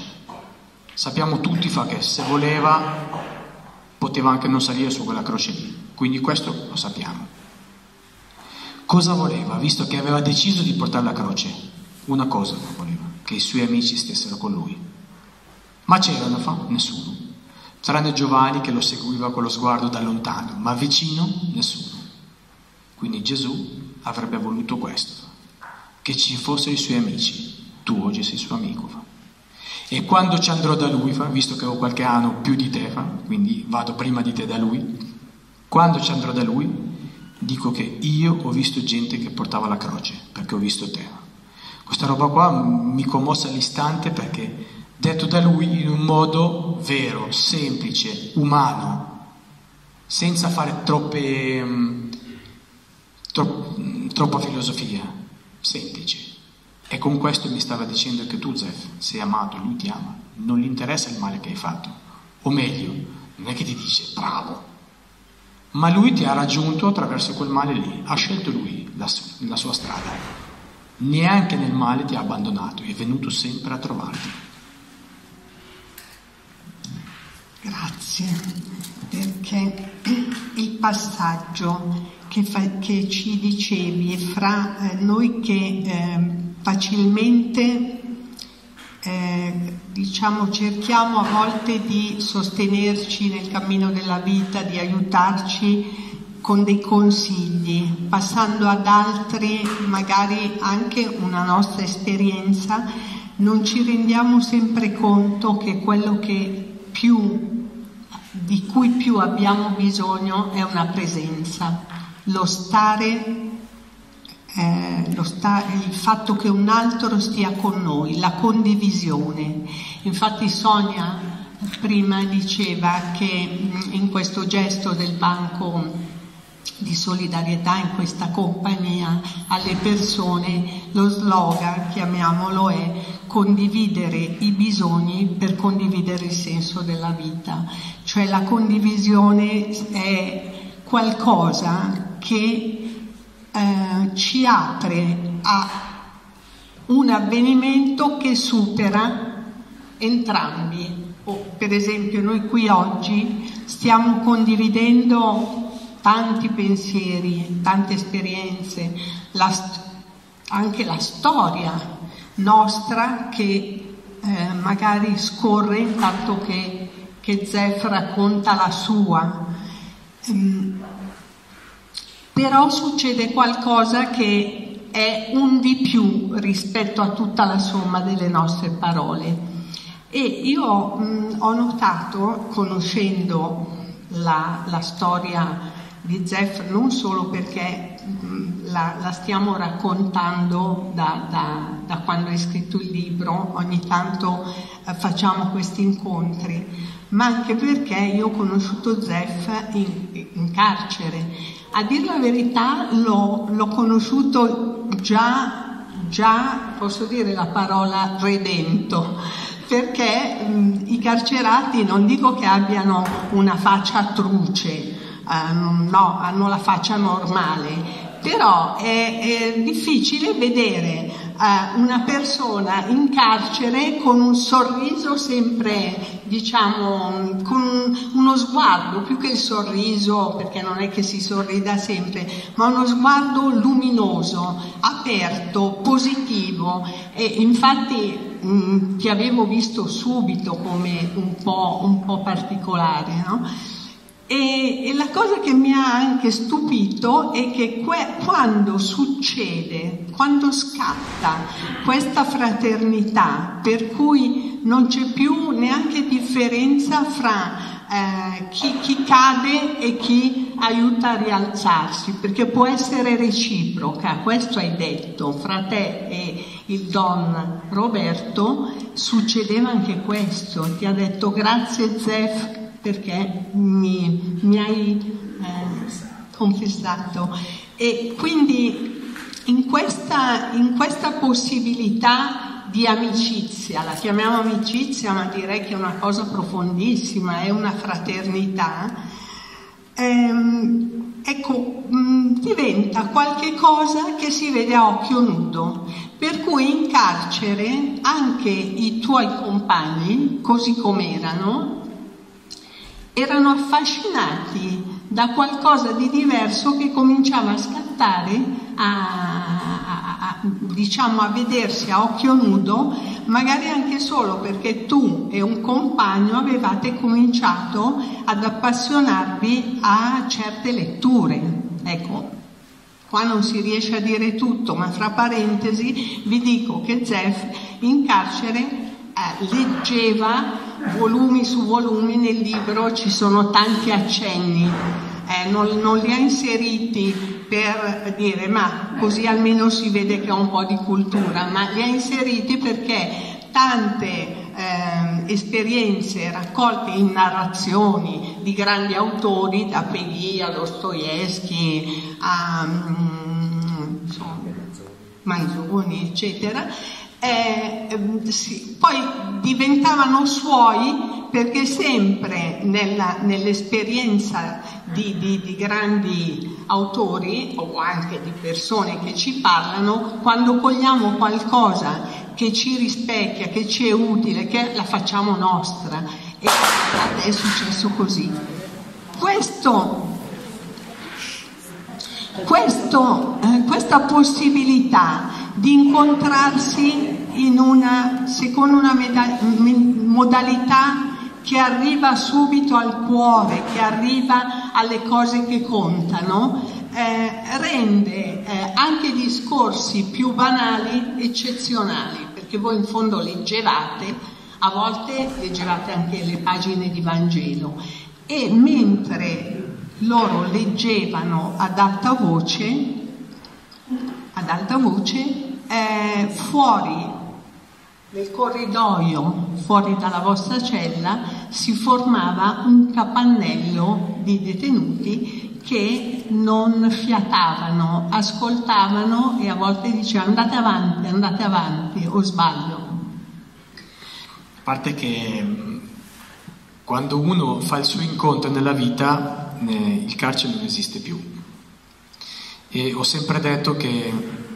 Sappiamo tutti fa che se voleva poteva anche non salire su quella croce lì. Quindi questo lo sappiamo. Cosa voleva, visto che aveva deciso di portare la croce? Una cosa voleva, che i suoi amici stessero con lui. Ma c'erano, fa? Nessuno. Tranne Giovanni che lo seguiva con lo sguardo da lontano, ma vicino nessuno. Quindi Gesù avrebbe voluto questo, che ci fossero i suoi amici. Tu oggi sei suo amico. Fa. E quando ci andrò da lui, fa, visto che ho qualche anno più di te, fa, quindi vado prima di te da lui, quando ci andrò da lui, dico che io ho visto gente che portava la croce, perché ho visto te. Questa roba qua mi commossa all'istante perché detto da lui in un modo vero, semplice, umano, senza fare troppe, tro- troppa filosofia, semplice. E con questo mi stava dicendo che tu, Zef, sei amato, lui ti ama, non gli interessa il male che hai fatto. O meglio, non è che ti dice bravo, ma lui ti ha raggiunto attraverso quel male lì, ha scelto lui la, la sua strada, neanche nel male ti ha abbandonato, è venuto sempre a trovarti. Grazie, perché il passaggio che, fa, che ci dicevi fra eh, noi che eh, facilmente eh, diciamo cerchiamo a volte di sostenerci nel cammino della vita, di aiutarci con dei consigli, passando ad altri magari anche una nostra esperienza, non ci rendiamo sempre conto che quello che più, di cui più abbiamo bisogno è una presenza, lo stare eh, sta, il fatto che un altro stia con noi, la condivisione. Infatti Sonia prima diceva che mm, in questo gesto del banco di solidarietà in questa compagnia alle persone, lo slogan, chiamiamolo, è condividere i bisogni per condividere il senso della vita. Cioè la condivisione è qualcosa che eh, ci apre a un avvenimento che supera entrambi. O, per esempio noi qui oggi stiamo condividendo tanti pensieri, tante esperienze, la, anche la storia nostra che eh, magari scorre intanto che, che Zef racconta la sua. Um, però succede qualcosa che è un di più rispetto a tutta la somma delle nostre parole. E io mh, ho notato, conoscendo la, la storia di Zeff, non solo perché mh, la, la, stiamo raccontando da, da, da, quando hai scritto il libro, ogni tanto eh, facciamo questi incontri, ma anche perché io ho conosciuto Zeff in, in carcere. A dire la verità l'ho, l'ho conosciuto già, già, posso dire la parola redento, perché mh, i carcerati non dico che abbiano una faccia truce, eh, no, hanno la faccia normale, però è, è difficile vedere eh, una persona in carcere con un sorriso sempre, diciamo, con uno sguardo, più che il sorriso, perché non è che si sorrida sempre, ma uno sguardo luminoso, aperto, positivo e infatti mh, ti avevo visto subito come un po', un po particolare, no? E, e, la cosa che mi ha anche stupito è che que, quando succede, quando scatta questa fraternità, per cui non c'è più neanche differenza fra eh, chi, chi cade e chi aiuta a rialzarsi, perché può essere reciproca, questo hai detto, fra te e il Don Roberto succedeva anche questo, ti ha detto grazie Zef perché mi, mi hai eh, confessato. E quindi in questa, in questa possibilità di amicizia, la chiamiamo amicizia, ma direi che è una cosa profondissima, è una fraternità, ehm, ecco, mh, diventa qualche cosa che si vede a occhio nudo. Per cui in carcere anche i tuoi compagni, così come erano, erano affascinati da qualcosa di diverso che cominciava a scattare, a, a, a, diciamo a vedersi a occhio nudo, magari anche solo perché tu e un compagno avevate cominciato ad appassionarvi a certe letture. Ecco, qua non si riesce a dire tutto, ma fra parentesi vi dico che Zeff in carcere eh, leggeva volumi su volumi nel libro ci sono tanti accenni, eh, non, non, li ha inseriti per dire ma così almeno si vede che ha un po' di cultura, ma li ha inseriti perché tante eh, esperienze raccolte in narrazioni di grandi autori, da Peggy a Dostoevsky a insomma, Manzoni, eccetera, eh, sì, poi diventavano suoi perché sempre nell'esperienza di, di, di, grandi autori o anche di persone che ci parlano, quando cogliamo qualcosa che ci rispecchia, che ci è utile, che la facciamo nostra. E è successo così. Questo questo, eh, questa possibilità di incontrarsi in una, secondo una modalità che arriva subito al cuore, che arriva alle cose che contano, eh, rende eh, anche discorsi più banali eccezionali, perché voi in fondo leggevate, a volte leggevate anche le pagine di Vangelo. E mentre loro leggevano ad alta voce, ad alta voce eh, fuori nel corridoio, fuori dalla vostra cella, si formava un capannello di detenuti che non fiatavano, ascoltavano e a volte dicevano andate avanti, andate avanti o sbaglio. A parte che quando uno fa il suo incontro nella vita il carcere non esiste più. E ho sempre detto che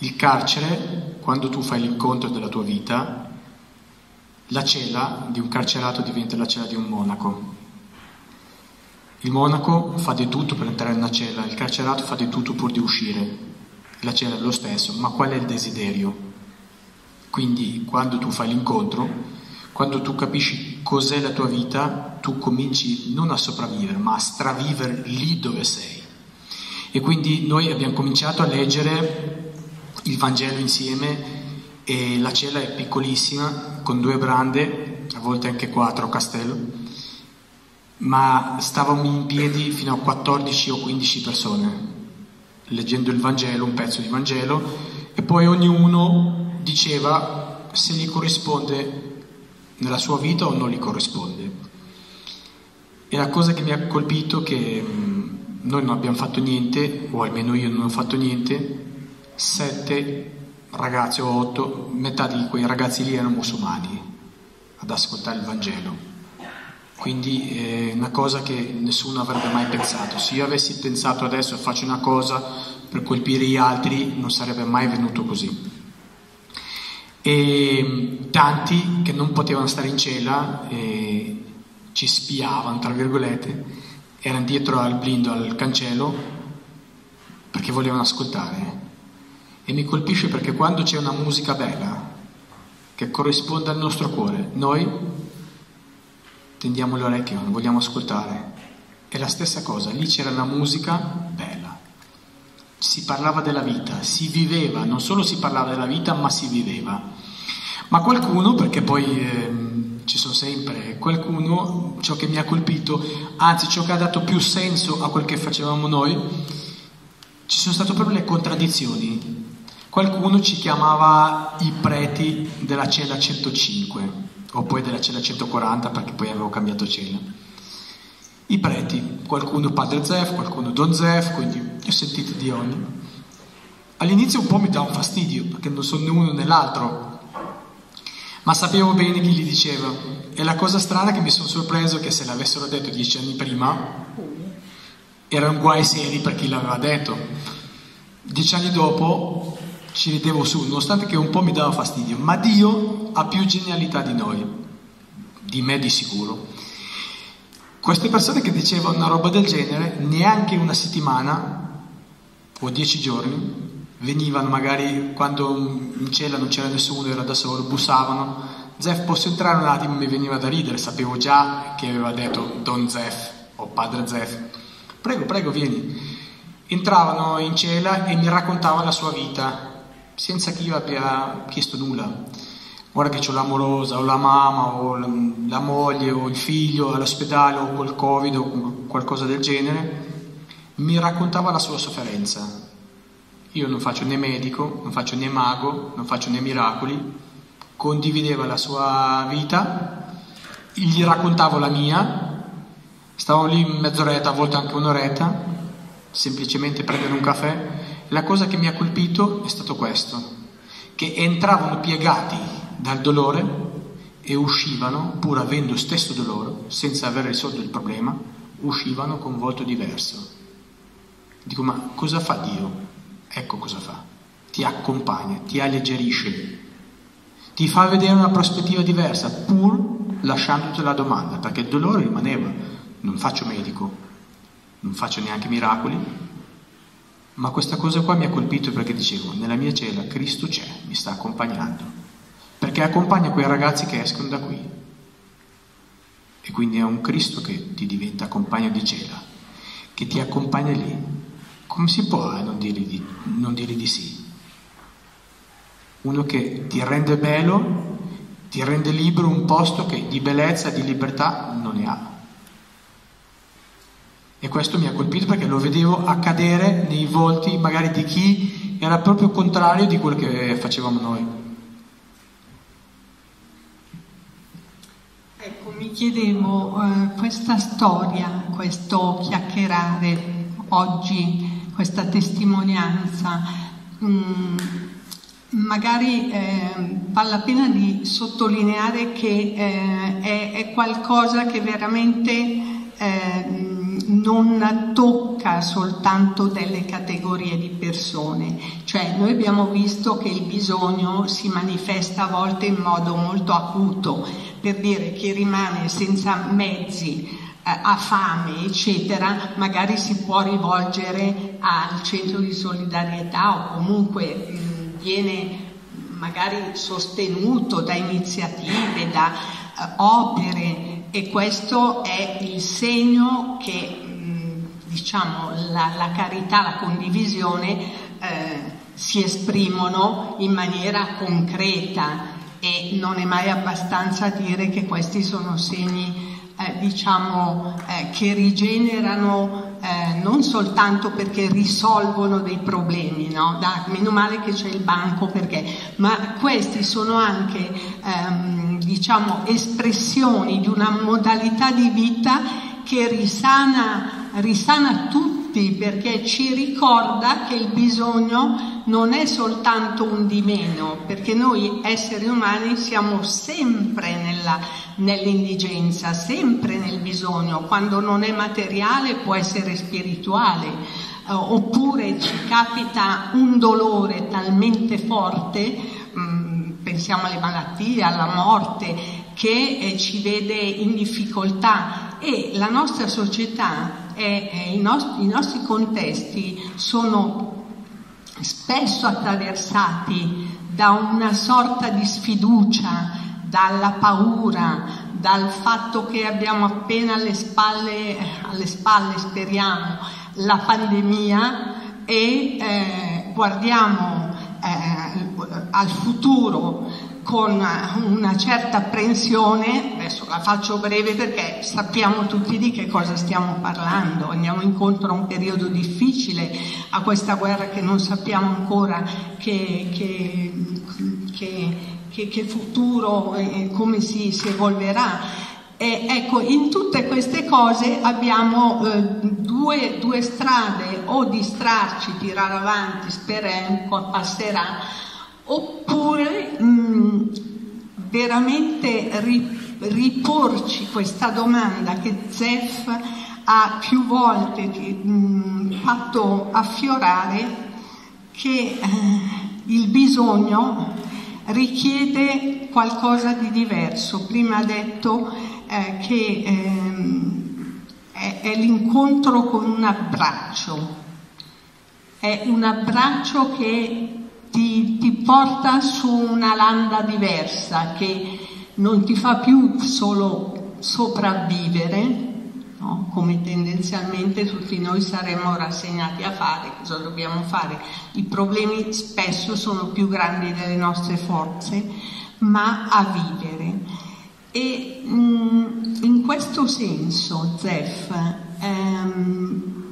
il carcere, quando tu fai l'incontro della tua vita, la cella di un carcerato diventa la cella di un monaco. Il monaco fa di tutto per entrare una cella, il carcerato fa di tutto pur di uscire. La cella è lo stesso, ma qual è il desiderio? Quindi quando tu fai l'incontro, quando tu capisci cos'è la tua vita, tu cominci non a sopravvivere, ma a stravivere lì dove sei. E quindi noi abbiamo cominciato a leggere il Vangelo insieme e la cella è piccolissima, con due brande, a volte anche quattro castello, ma stavamo in piedi fino a 14 o 15 persone, leggendo il Vangelo, un pezzo di Vangelo, e poi ognuno diceva se gli corrisponde nella sua vita o non gli corrisponde. E la cosa che mi ha colpito è che mm, noi non abbiamo fatto niente, o almeno io non ho fatto niente, sette ragazzi o otto, metà di quei ragazzi lì erano musulmani ad ascoltare il Vangelo. Quindi è una cosa che nessuno avrebbe mai pensato. Se io avessi pensato adesso faccio una cosa per colpire gli altri, non sarebbe mai venuto così e tanti che non potevano stare in cella e ci spiavano, tra virgolette, erano dietro al blindo, al cancello, perché volevano ascoltare. E mi colpisce perché quando c'è una musica bella, che corrisponde al nostro cuore, noi tendiamo le orecchie, non vogliamo ascoltare. È la stessa cosa, lì c'era una musica bella. Si parlava della vita, si viveva, non solo si parlava della vita, ma si viveva. Ma qualcuno, perché poi eh, ci sono sempre qualcuno, ciò che mi ha colpito, anzi ciò che ha dato più senso a quel che facevamo noi, ci sono state proprio le contraddizioni. Qualcuno ci chiamava i preti della cella 105, o poi della cella 140 perché poi avevo cambiato cella. I preti, qualcuno padre Zef, qualcuno don Zef, quindi ho sentito di ogni. All'inizio un po' mi dà un fastidio perché non sono né uno né l'altro, ma sapevo bene chi gli diceva. E la cosa strana che mi sono sorpreso è che se l'avessero detto dieci anni prima, erano guai seri per chi l'aveva detto. Dieci anni dopo ci ridevo su, nonostante che un po' mi dava fastidio, ma Dio ha più genialità di noi, di me di sicuro. Queste persone che dicevano una roba del genere, neanche una settimana o dieci giorni, venivano magari quando in cella non c'era nessuno, era da solo, bussavano. Zef, posso entrare un attimo? Mi veniva da ridere, sapevo già che aveva detto Don Zef o Padre Zef. Prego, prego, vieni. Entravano in cella e mi raccontavano la sua vita, senza che io abbia chiesto nulla. Guarda che ho l'amorosa, o la mamma, o la moglie, o il figlio all'ospedale, o col Covid, o qualcosa del genere. Mi raccontava la sua sofferenza, io non faccio né medico, non faccio né mago, non faccio né miracoli, condivideva la sua vita, gli raccontavo la mia, stavamo lì mezz'oretta, a volte anche un'oretta, semplicemente prendere un caffè. La cosa che mi ha colpito è stato questo, che entravano piegati dal dolore e uscivano, pur avendo stesso dolore, senza aver risolto il problema, uscivano con volto diverso. Dico, ma cosa fa Dio? Ecco cosa fa. Ti accompagna, ti alleggerisce, ti fa vedere una prospettiva diversa, pur lasciandoti la domanda, perché il dolore rimaneva. Non faccio medico, non faccio neanche miracoli, ma questa cosa qua mi ha colpito perché dicevo, nella mia cella Cristo c'è, mi sta accompagnando, perché accompagna quei ragazzi che escono da qui. E quindi è un Cristo che ti diventa compagno di cela, che ti accompagna lì, come si può eh, non, dirgli di, non dirgli di sì? Uno che ti rende bello, ti rende libero un posto che di bellezza di libertà non ne ha. E questo mi ha colpito perché lo vedevo accadere nei volti magari di chi era proprio contrario di quello che facevamo noi. Ecco, mi chiedevo eh, questa storia, questo chiacchierare oggi questa testimonianza. Mm, magari eh, vale la pena di sottolineare che eh, è, è, qualcosa che veramente eh, non tocca soltanto delle categorie di persone, cioè noi abbiamo visto che il bisogno si manifesta a volte in modo molto acuto, per dire che rimane senza mezzi eh, ha fame, eccetera, magari si può rivolgere al centro di solidarietà o comunque mh, viene magari sostenuto da iniziative, da uh, opere e questo è il segno che diciamo la, la, carità, la condivisione eh, si esprimono in maniera concreta e non è mai abbastanza dire che questi sono segni eh, diciamo, eh, che rigenerano eh, non soltanto perché risolvono dei problemi, no? da, meno male che c'è il banco perché, ma questi sono anche ehm, diciamo, espressioni di una modalità di vita che risana, risana tutti perché ci ricorda che il bisogno non è soltanto un di meno, perché noi esseri umani siamo sempre nella, nell'indigenza, sempre nel bisogno, quando non è materiale può essere spirituale, eh, oppure ci capita un dolore talmente forte, mm, pensiamo alle malattie, alla morte, che eh, ci vede in difficoltà. E la nostra società e, e i, nostri, i nostri contesti sono spesso attraversati da una sorta di sfiducia, dalla paura, dal fatto che abbiamo appena alle spalle, alle spalle speriamo, la pandemia e eh, guardiamo eh, al futuro con una certa apprensione, adesso la faccio breve perché sappiamo tutti di che cosa stiamo parlando, andiamo incontro a un periodo difficile, a questa guerra che non sappiamo ancora che, che, che, che futuro e come si, si evolverà. E ecco, in tutte queste cose abbiamo eh, due, due, strade, o distrarci, tirare avanti, sperando, passerà, oppure veramente riporci questa domanda che Zef ha più volte fatto affiorare che eh, il bisogno richiede qualcosa di diverso. Prima ha detto eh, che ehm, è l'incontro con un abbraccio, è un abbraccio che ti, ti porta su una landa diversa che non ti fa più solo sopravvivere, no? come tendenzialmente tutti noi saremmo rassegnati a fare, cosa dobbiamo fare? I problemi spesso sono più grandi delle nostre forze, ma a vivere. E mh, mm, in questo senso Zef ehm,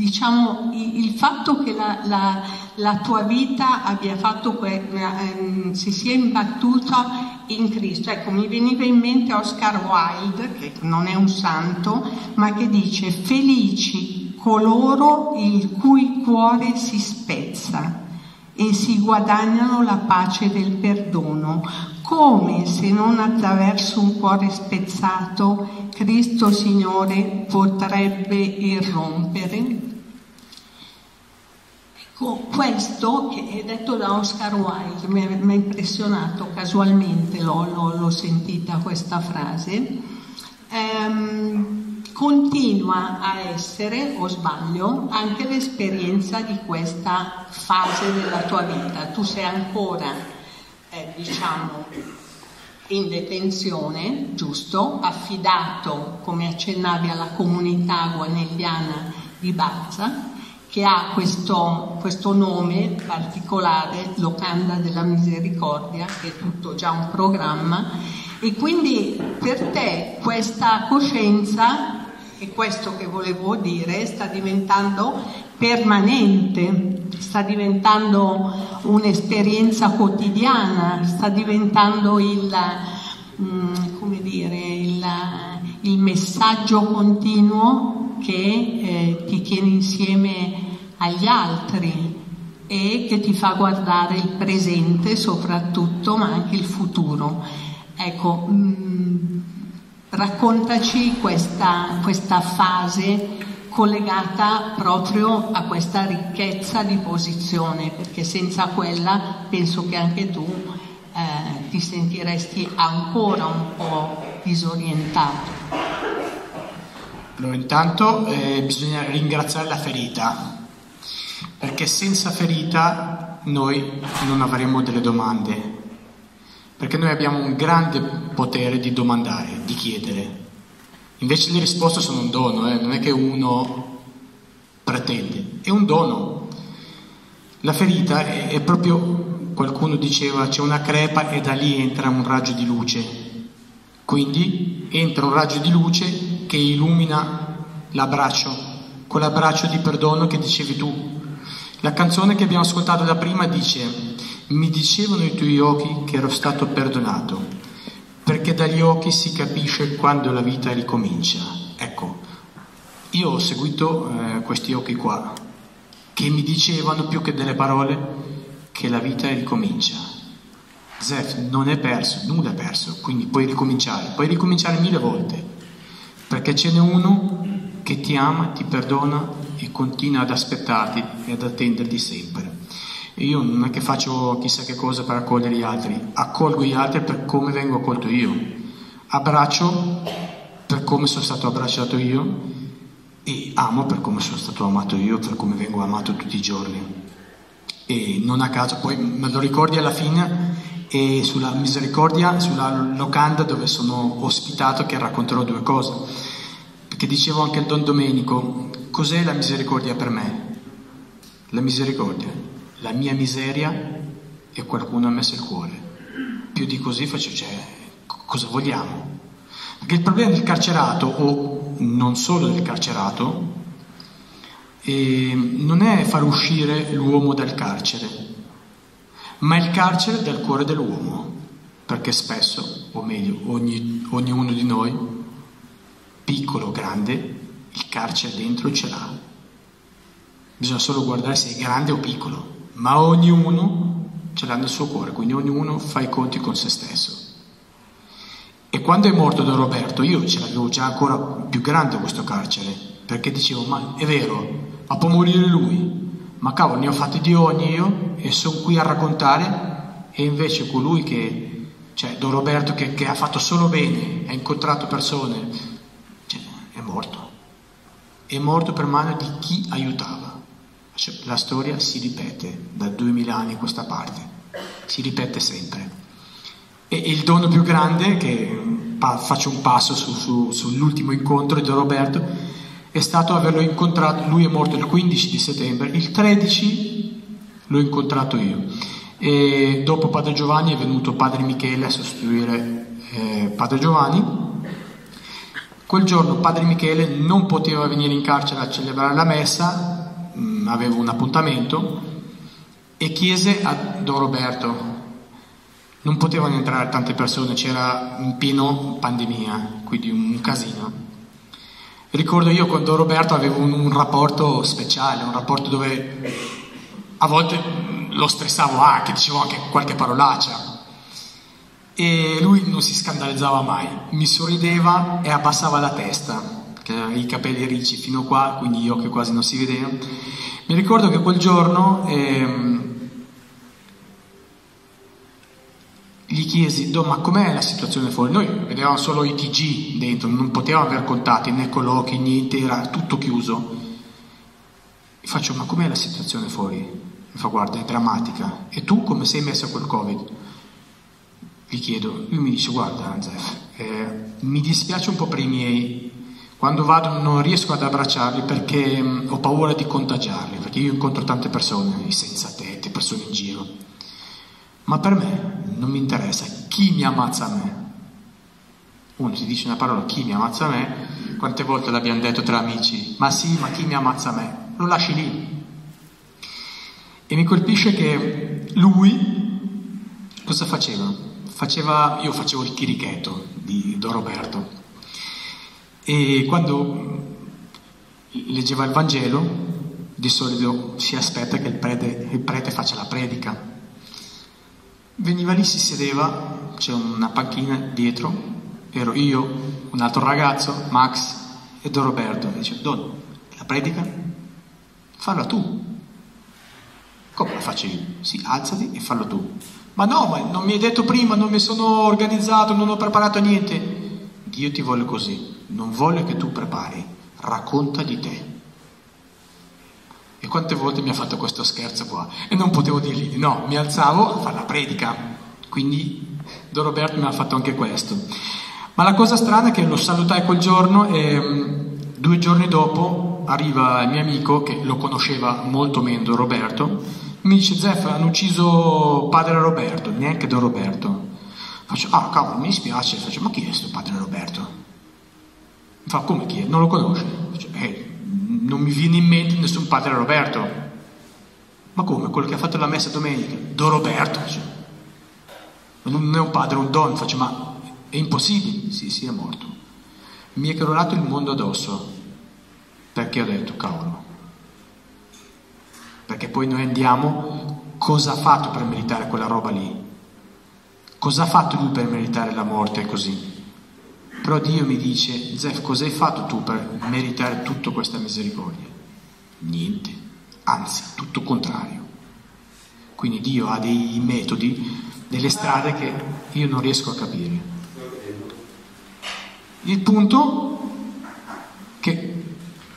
diciamo, il fatto che la, la, la tua vita abbia fatto, que, ehm, si sia imbattuta in Cristo. Ecco, mi veniva in mente Oscar Wilde, che non è un santo, ma che dice felici coloro il cui cuore si spezza e si guadagnano la pace del perdono, come se non attraverso un cuore spezzato Cristo Signore potrebbe irrompere? Ecco, questo che è detto da Oscar Wilde mi ha impressionato casualmente, l'ho, sentita questa frase. Ehm, continua a essere, o sbaglio, anche l'esperienza di questa fase della tua vita. Tu sei ancora, eh, diciamo, in detenzione, giusto? Affidato, come accennavi, alla comunità guanelliana di Bazza, che ha questo, questo, nome particolare, Locanda della Misericordia, che è tutto già un programma, e quindi per te questa coscienza e questo che volevo dire sta diventando permanente, sta diventando un'esperienza quotidiana, sta diventando il, mm, come dire, il, il messaggio continuo che eh, ti tiene insieme agli altri e che ti fa guardare il presente soprattutto, ma anche il futuro. Ecco, mh, mm, Raccontaci questa, questa fase collegata proprio a questa ricchezza di posizione, perché senza quella penso che anche tu eh, ti sentiresti ancora un po' disorientato. Allora, intanto eh, bisogna ringraziare la ferita, perché senza ferita noi non avremo delle domande, perché noi abbiamo un grande potere di domandare, di chiedere. Invece le risposte sono un dono, eh? non è che uno pretende, è un dono. La ferita è, è proprio, qualcuno diceva, c'è una crepa e da lì entra un raggio di luce. Quindi entra un raggio di luce che illumina l'abbraccio, quell'abbraccio di perdono che dicevi tu. La canzone che abbiamo ascoltato da prima dice mi dicevano i tuoi occhi che ero stato perdonato, perché dagli occhi si capisce quando la vita ricomincia. Ecco, io ho seguito eh, questi occhi qua, che mi dicevano più che delle parole che la vita ricomincia. Zef non è perso, nulla è perso, quindi puoi ricominciare, puoi ricominciare mille volte, perché ce n'è uno che ti ama, ti perdona e continua ad aspettarti e ad attenderti sempre. Io non è che faccio chissà che cosa per accogliere gli altri, accolgo gli altri per come vengo accolto io, abbraccio per come sono stato abbracciato io e amo per come sono stato amato io, per come vengo amato tutti i giorni. E non a caso, poi me lo ricordi alla fine e sulla misericordia, sulla locanda dove sono ospitato che racconterò due cose. Perché dicevo anche il Don Domenico, cos'è la misericordia per me? La misericordia la mia miseria e qualcuno ha messo il cuore. Più di così faccio, cioè, cosa vogliamo? Perché il problema del carcerato, o non solo del carcerato, eh, non è far uscire l'uomo dal carcere, ma il carcere dal cuore dell'uomo, perché spesso, o meglio, ogni, ognuno di noi, piccolo o grande, il carcere dentro ce l'ha. Bisogna solo guardare se è grande o piccolo ma ognuno ce l'ha nel suo cuore, quindi ognuno fa i conti con se stesso. E quando è morto Don Roberto, io ce l'avevo già ancora più grande questo carcere, perché dicevo, ma è vero, ma può morire lui, ma cavolo, ne ho fatti di ogni io e sono qui a raccontare, e invece colui che, cioè Don Roberto che, che ha fatto solo bene, ha incontrato persone, cioè, è morto. È morto per mano di chi aiutava. Cioè, la storia si ripete da duemila anni a questa parte, si ripete sempre. E il dono più grande, che faccio un passo su, su, sull'ultimo incontro di Roberto, è stato averlo incontrato, lui è morto il 15 di settembre, il 13 l'ho incontrato io. E dopo Padre Giovanni è venuto Padre Michele a sostituire eh, Padre Giovanni. Quel giorno Padre Michele non poteva venire in carcere a celebrare la messa avevo un appuntamento e chiese a Don Roberto, non potevano entrare tante persone, c'era in pieno pandemia, quindi un casino. Ricordo io Don Roberto avevo un, un rapporto speciale, un rapporto dove a volte lo stressavo anche, dicevo anche qualche parolaccia. E lui non si scandalizzava mai, mi sorrideva e abbassava la testa, che aveva i capelli ricci fino qua, quindi gli occhi quasi non si vedevano. Mi ricordo che quel giorno ehm, gli chiesi, ma com'è la situazione fuori? Noi vedevamo solo i TG dentro, non potevamo avere contatti né colloqui, niente, era tutto chiuso. E faccio, ma com'è la situazione fuori? Mi fa, guarda, è drammatica. E tu come sei messo a quel Covid? Gli chiedo, lui mi dice, guarda, Zef, eh, mi dispiace un po' per i miei, quando vado non riesco ad abbracciarli perché mh, ho paura di contagiarli, perché io incontro tante persone senza tette, persone in giro ma per me non mi interessa chi mi ammazza a me. Uno si dice una parola, chi mi ammazza a me, quante volte l'abbiamo detto tra amici, ma sì, ma chi mi ammazza a me? Lo lasci lì. E mi colpisce che lui cosa faceva? faceva io facevo il chirichetto di Don Roberto e quando leggeva il Vangelo di solito si aspetta che il prete, il prete faccia la predica Veniva lì, si sedeva, c'è una panchina dietro, ero io, un altro ragazzo, Max e Don Roberto. E dice, Don, la predica? Falla tu. Come la faccio io? Sì, alzati e fallo tu. Ma no, ma non mi hai detto prima, non mi sono organizzato, non ho preparato niente. Dio ti vuole così, non vuole che tu prepari, racconta di te. E quante volte mi ha fatto questo scherzo qua? E non potevo dirgli di no, mi alzavo a fare la predica. Quindi Don Roberto mi ha fatto anche questo. Ma la cosa strana è che lo salutai quel giorno e mm, due giorni dopo arriva il mio amico, che lo conosceva molto meno Don Roberto, mi dice Zeff hanno ucciso padre Roberto, neanche Don Roberto. Faccio, ah cavolo, mi dispiace, faccio, ma chi è questo padre Roberto? Fa, come chi è? Non lo conosce? Faccio, eh, non mi viene in mente nessun padre Roberto. Ma come? Quello che ha fatto la messa domenica? Don Roberto. Non è un padre, è un don. Faccio, ma è impossibile. Sì, sì, è morto. Mi è crollato il mondo addosso. Perché ho detto, cavolo. Perché poi noi andiamo, cosa ha fatto per meritare quella roba lì? Cosa ha fatto lui per meritare la morte così? Però Dio mi dice, Zef, cosa hai fatto tu per meritare tutta questa misericordia? Niente, anzi, tutto contrario. Quindi Dio ha dei metodi, delle strade che io non riesco a capire. Il punto che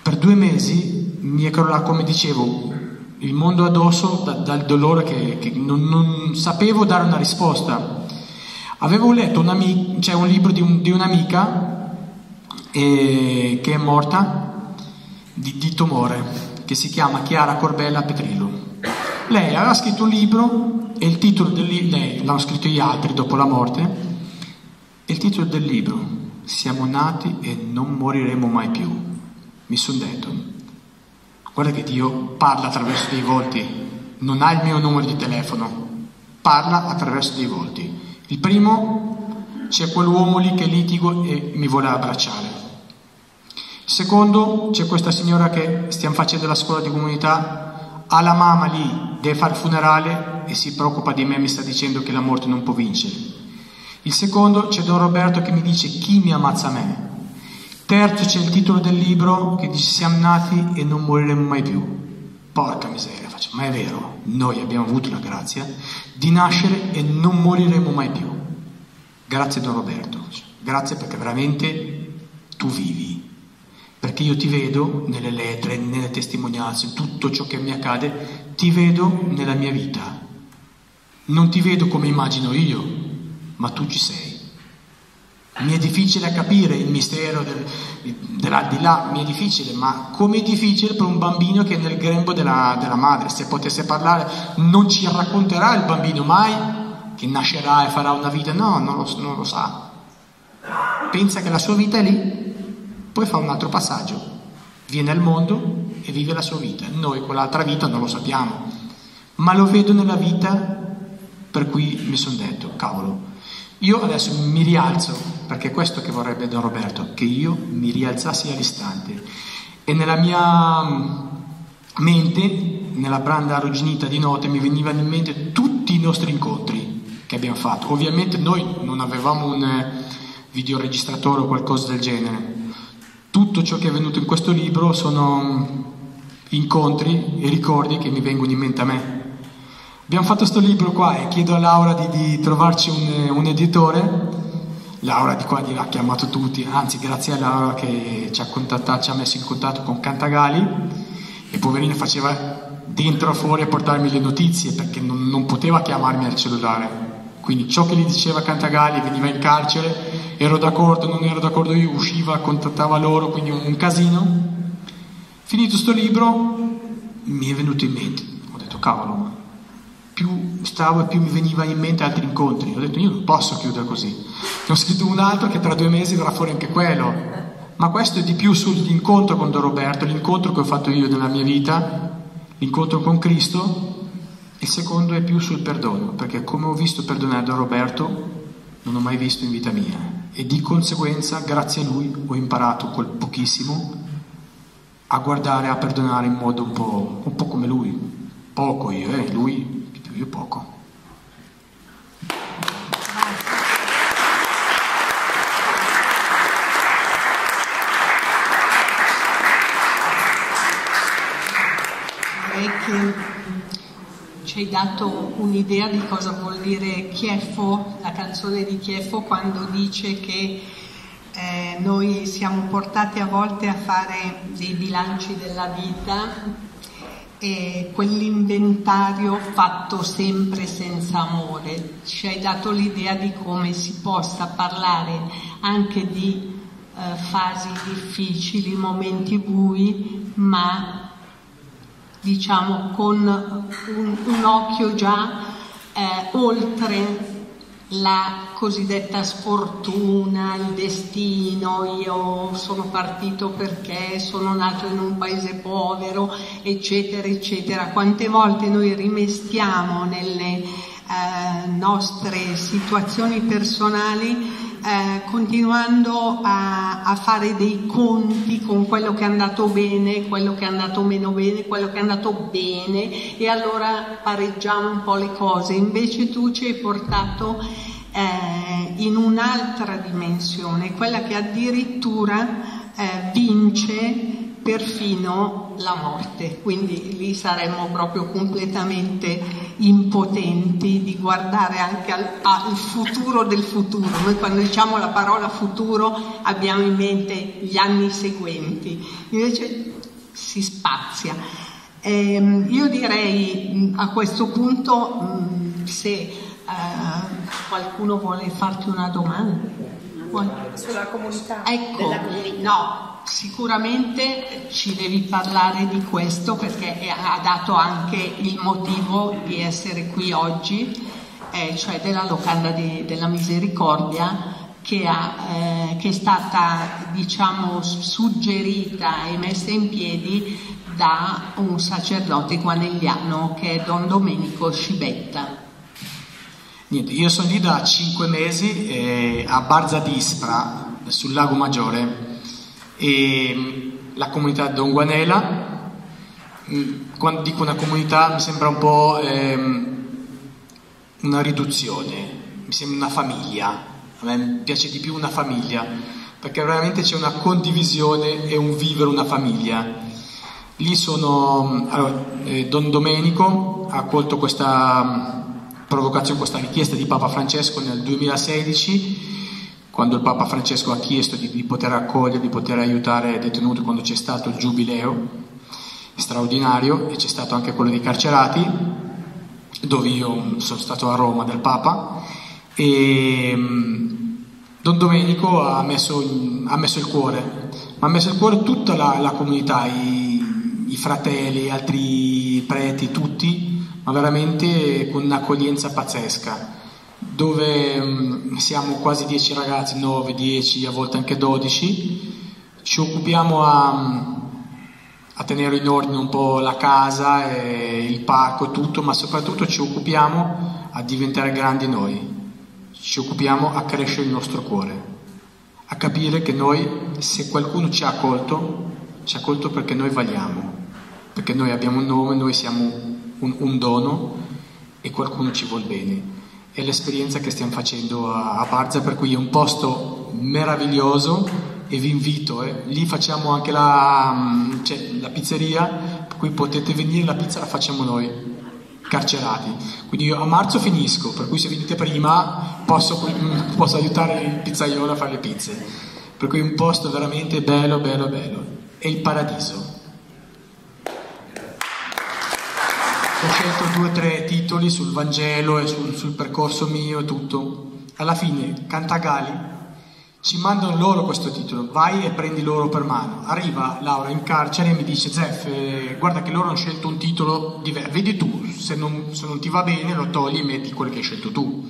per due mesi mi è crollato, come dicevo, il mondo addosso da, dal dolore che, che non, non sapevo dare una risposta Avevo letto un, cioè un libro di, un, di un'amica eh, che è morta di, di, tumore, che si chiama Chiara Corbella Petrillo. Lei aveva scritto un libro e il titolo del libro, lei l'hanno scritto gli altri dopo la morte, e il titolo del libro, Siamo nati e non moriremo mai più. Mi sono detto, guarda che Dio parla attraverso dei volti, non ha il mio numero di telefono, parla attraverso dei volti. Il primo, c'è quell'uomo lì che litigo e mi vuole abbracciare. Il secondo, c'è questa signora che stiamo facendo la scuola di comunità, ha la mamma lì, deve fare il funerale e si preoccupa di me, mi sta dicendo che la morte non può vincere. Il secondo, c'è Don Roberto che mi dice chi mi ammazza me. Terzo, c'è il titolo del libro che dice siamo nati e non moriremo mai più. Porca miseria, faccio, ma è vero, noi abbiamo avuto la grazia di nascere e non moriremo mai più. Grazie Don Roberto, grazie perché veramente tu vivi, perché io ti vedo nelle lettere, nelle testimonianze, tutto ciò che mi accade, ti vedo nella mia vita. Non ti vedo come immagino io, ma tu ci sei. Mi è difficile capire il mistero del, dell'aldilà, mi è difficile, ma come è difficile per un bambino che è nel grembo della, della madre. Se potesse parlare, non ci racconterà il bambino mai che nascerà e farà una vita, no, non lo, non lo sa. Pensa che la sua vita è lì, poi fa un altro passaggio. Viene al mondo, e vive la sua vita. Noi quell'altra vita non lo sappiamo, ma lo vedo nella vita per cui mi sono detto, cavolo, io adesso mi rialzo, perché è questo che vorrebbe Don Roberto, che io mi rialzassi all'istante. E nella mia mm, mente, nella branda arrugginita di notte, mi venivano in mente tutti i nostri incontri che abbiamo fatto. Ovviamente noi non avevamo un eh, videoregistratore o qualcosa del genere. Tutto ciò che è venuto in questo libro sono mm, incontri e ricordi che mi vengono in mente a me. Abbiamo fatto questo libro qua e chiedo a Laura di, di trovarci un, un, editore. Laura di qua di là ha chiamato tutti, anzi grazie a Laura che ci ha, contattato, ci ha messo in contatto con Cantagali e poverina faceva dentro fuori a portarmi le notizie perché non, non poteva chiamarmi al cellulare. Quindi ciò che gli diceva Cantagalli veniva in carcere, ero d'accordo, non ero d'accordo io, usciva, contattava loro, quindi un, un casino. Finito questo libro mi è venuto in mente, ho detto cavolo, più stavo e più mi veniva in mente altri incontri. Ho detto io non posso chiudere così. Ne ho scritto un altro che tra due mesi verrà fuori anche quello. Ma questo è di più sull'incontro con Don Roberto, l'incontro che ho fatto io nella mia vita, l'incontro con Cristo, il secondo è più sul perdono, perché come ho visto perdonare Don Roberto, non ho mai visto in vita mia. E di conseguenza, grazie a lui, ho imparato quel pochissimo a guardare, a perdonare in modo un po', un po come lui. Poco io, eh? lui più poco. Vorrei che ci hai dato un'idea di cosa vuol dire Chieffo, la canzone di Chieffo, quando dice che eh, noi siamo portati a volte a fare dei bilanci della vita e quell'inventario fatto sempre senza amore. Ci hai dato l'idea di come si possa parlare anche di eh, fasi difficili, momenti bui, ma diciamo con un, un occhio già eh, oltre la cosiddetta sfortuna, il destino, io sono partito perché sono nato in un paese povero, eccetera, eccetera. Quante volte noi rimestiamo nelle eh, nostre situazioni personali eh, continuando a, a, fare dei conti con quello che è andato bene, quello che è andato meno bene, quello che è andato bene e allora pareggiamo un po' le cose. Invece tu ci hai portato eh, in un'altra dimensione, quella che addirittura eh, vince perfino la morte, quindi lì saremmo proprio completamente impotenti di guardare anche al, al, futuro del futuro. Noi quando diciamo la parola futuro abbiamo in mente gli anni seguenti, invece si spazia. Eh, io direi a questo punto mh, se eh, qualcuno vuole farti una domanda. Sulla comunità. Ecco, no, Sicuramente ci devi parlare di questo perché ha dato anche il motivo di essere qui oggi, eh, cioè della locanda di, della misericordia che, ha, eh, che, è stata diciamo, suggerita e messa in piedi da un sacerdote guanelliano che è Don Domenico Scibetta. Niente, io sono lì da cinque mesi eh, a Barza d'Ispra, sul lago Maggiore e mm, la comunità Don Guanela, mm, quando dico una comunità mi sembra un po' ehm, una riduzione, mi sembra una famiglia, a me piace di più una famiglia, perché veramente c'è una condivisione e un vivere una famiglia. Lì sono, mm, allora, eh, Don Domenico ha accolto questa provocazione, questa richiesta di Papa Francesco nel 2016 quando il Papa Francesco ha chiesto di, di poter accogliere, di poter aiutare i detenuti quando c'è stato il giubileo straordinario e c'è stato anche quello dei carcerati, dove io sono stato a Roma del Papa e mm, Don Domenico ha messo, ha messo il cuore, ma ha messo il cuore tutta la, la comunità, i, i fratelli, altri preti, tutti, ma veramente con un'accoglienza pazzesca dove um, siamo quasi 10 ragazzi, 9, 10, a volte anche 12, ci occupiamo a, a tenere in ordine un po' la casa, il parco, tutto, ma soprattutto ci occupiamo a diventare grandi noi, ci occupiamo a crescere il nostro cuore, a capire che noi, se qualcuno ci ha accolto, ci ha accolto perché noi valiamo, perché noi abbiamo un nome, noi siamo un, un dono e qualcuno ci vuole bene. È l'esperienza che stiamo facendo a, a Barza, per cui è un posto meraviglioso e vi invito, eh. lì facciamo anche la, cioè, la, pizzeria, per cui potete venire, la pizza la facciamo noi, carcerati. Quindi io a marzo finisco, per cui se venite prima posso, mm, posso aiutare il pizzaiolo a fare le pizze. Per cui è un posto veramente bello, bello, bello. È il paradiso. Ho scelto due o tre titoli sul Vangelo e sul, sul percorso mio e tutto. Alla fine, Cantagali ci mandano loro questo titolo, vai e prendi loro per mano. Arriva Laura in carcere e mi dice, Zeff, eh, guarda che loro hanno scelto un titolo diverso, vedi tu, se non, se non, ti va bene lo togli e metti quello che hai scelto tu.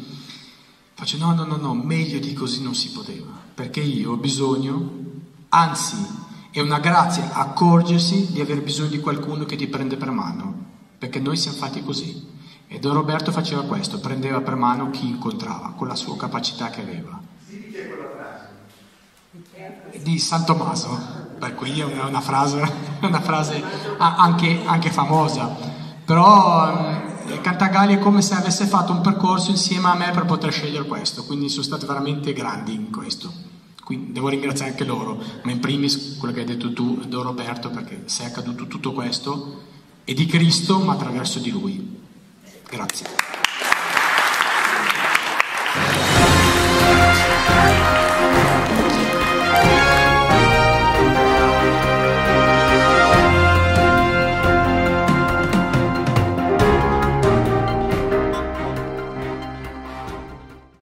Faccio, no, no, no, no, meglio di così non si poteva, perché io ho bisogno, anzi, è una grazia accorgersi di aver bisogno di qualcuno che ti prende per mano, perché noi siamo fatti così. E Don Roberto faceva questo, prendeva per mano chi incontrava, con la sua capacità che aveva. Di San Tommaso, per cui è una frase, una frase anche, anche, famosa, però eh, Cantagalli è come se avesse fatto un percorso insieme a me per poter scegliere questo, quindi sono stati veramente grandi in questo. Quindi devo ringraziare anche loro, ma in primis quello che hai detto tu, Don Roberto, perché se è accaduto tutto questo e di Cristo, ma attraverso di Lui. Grazie.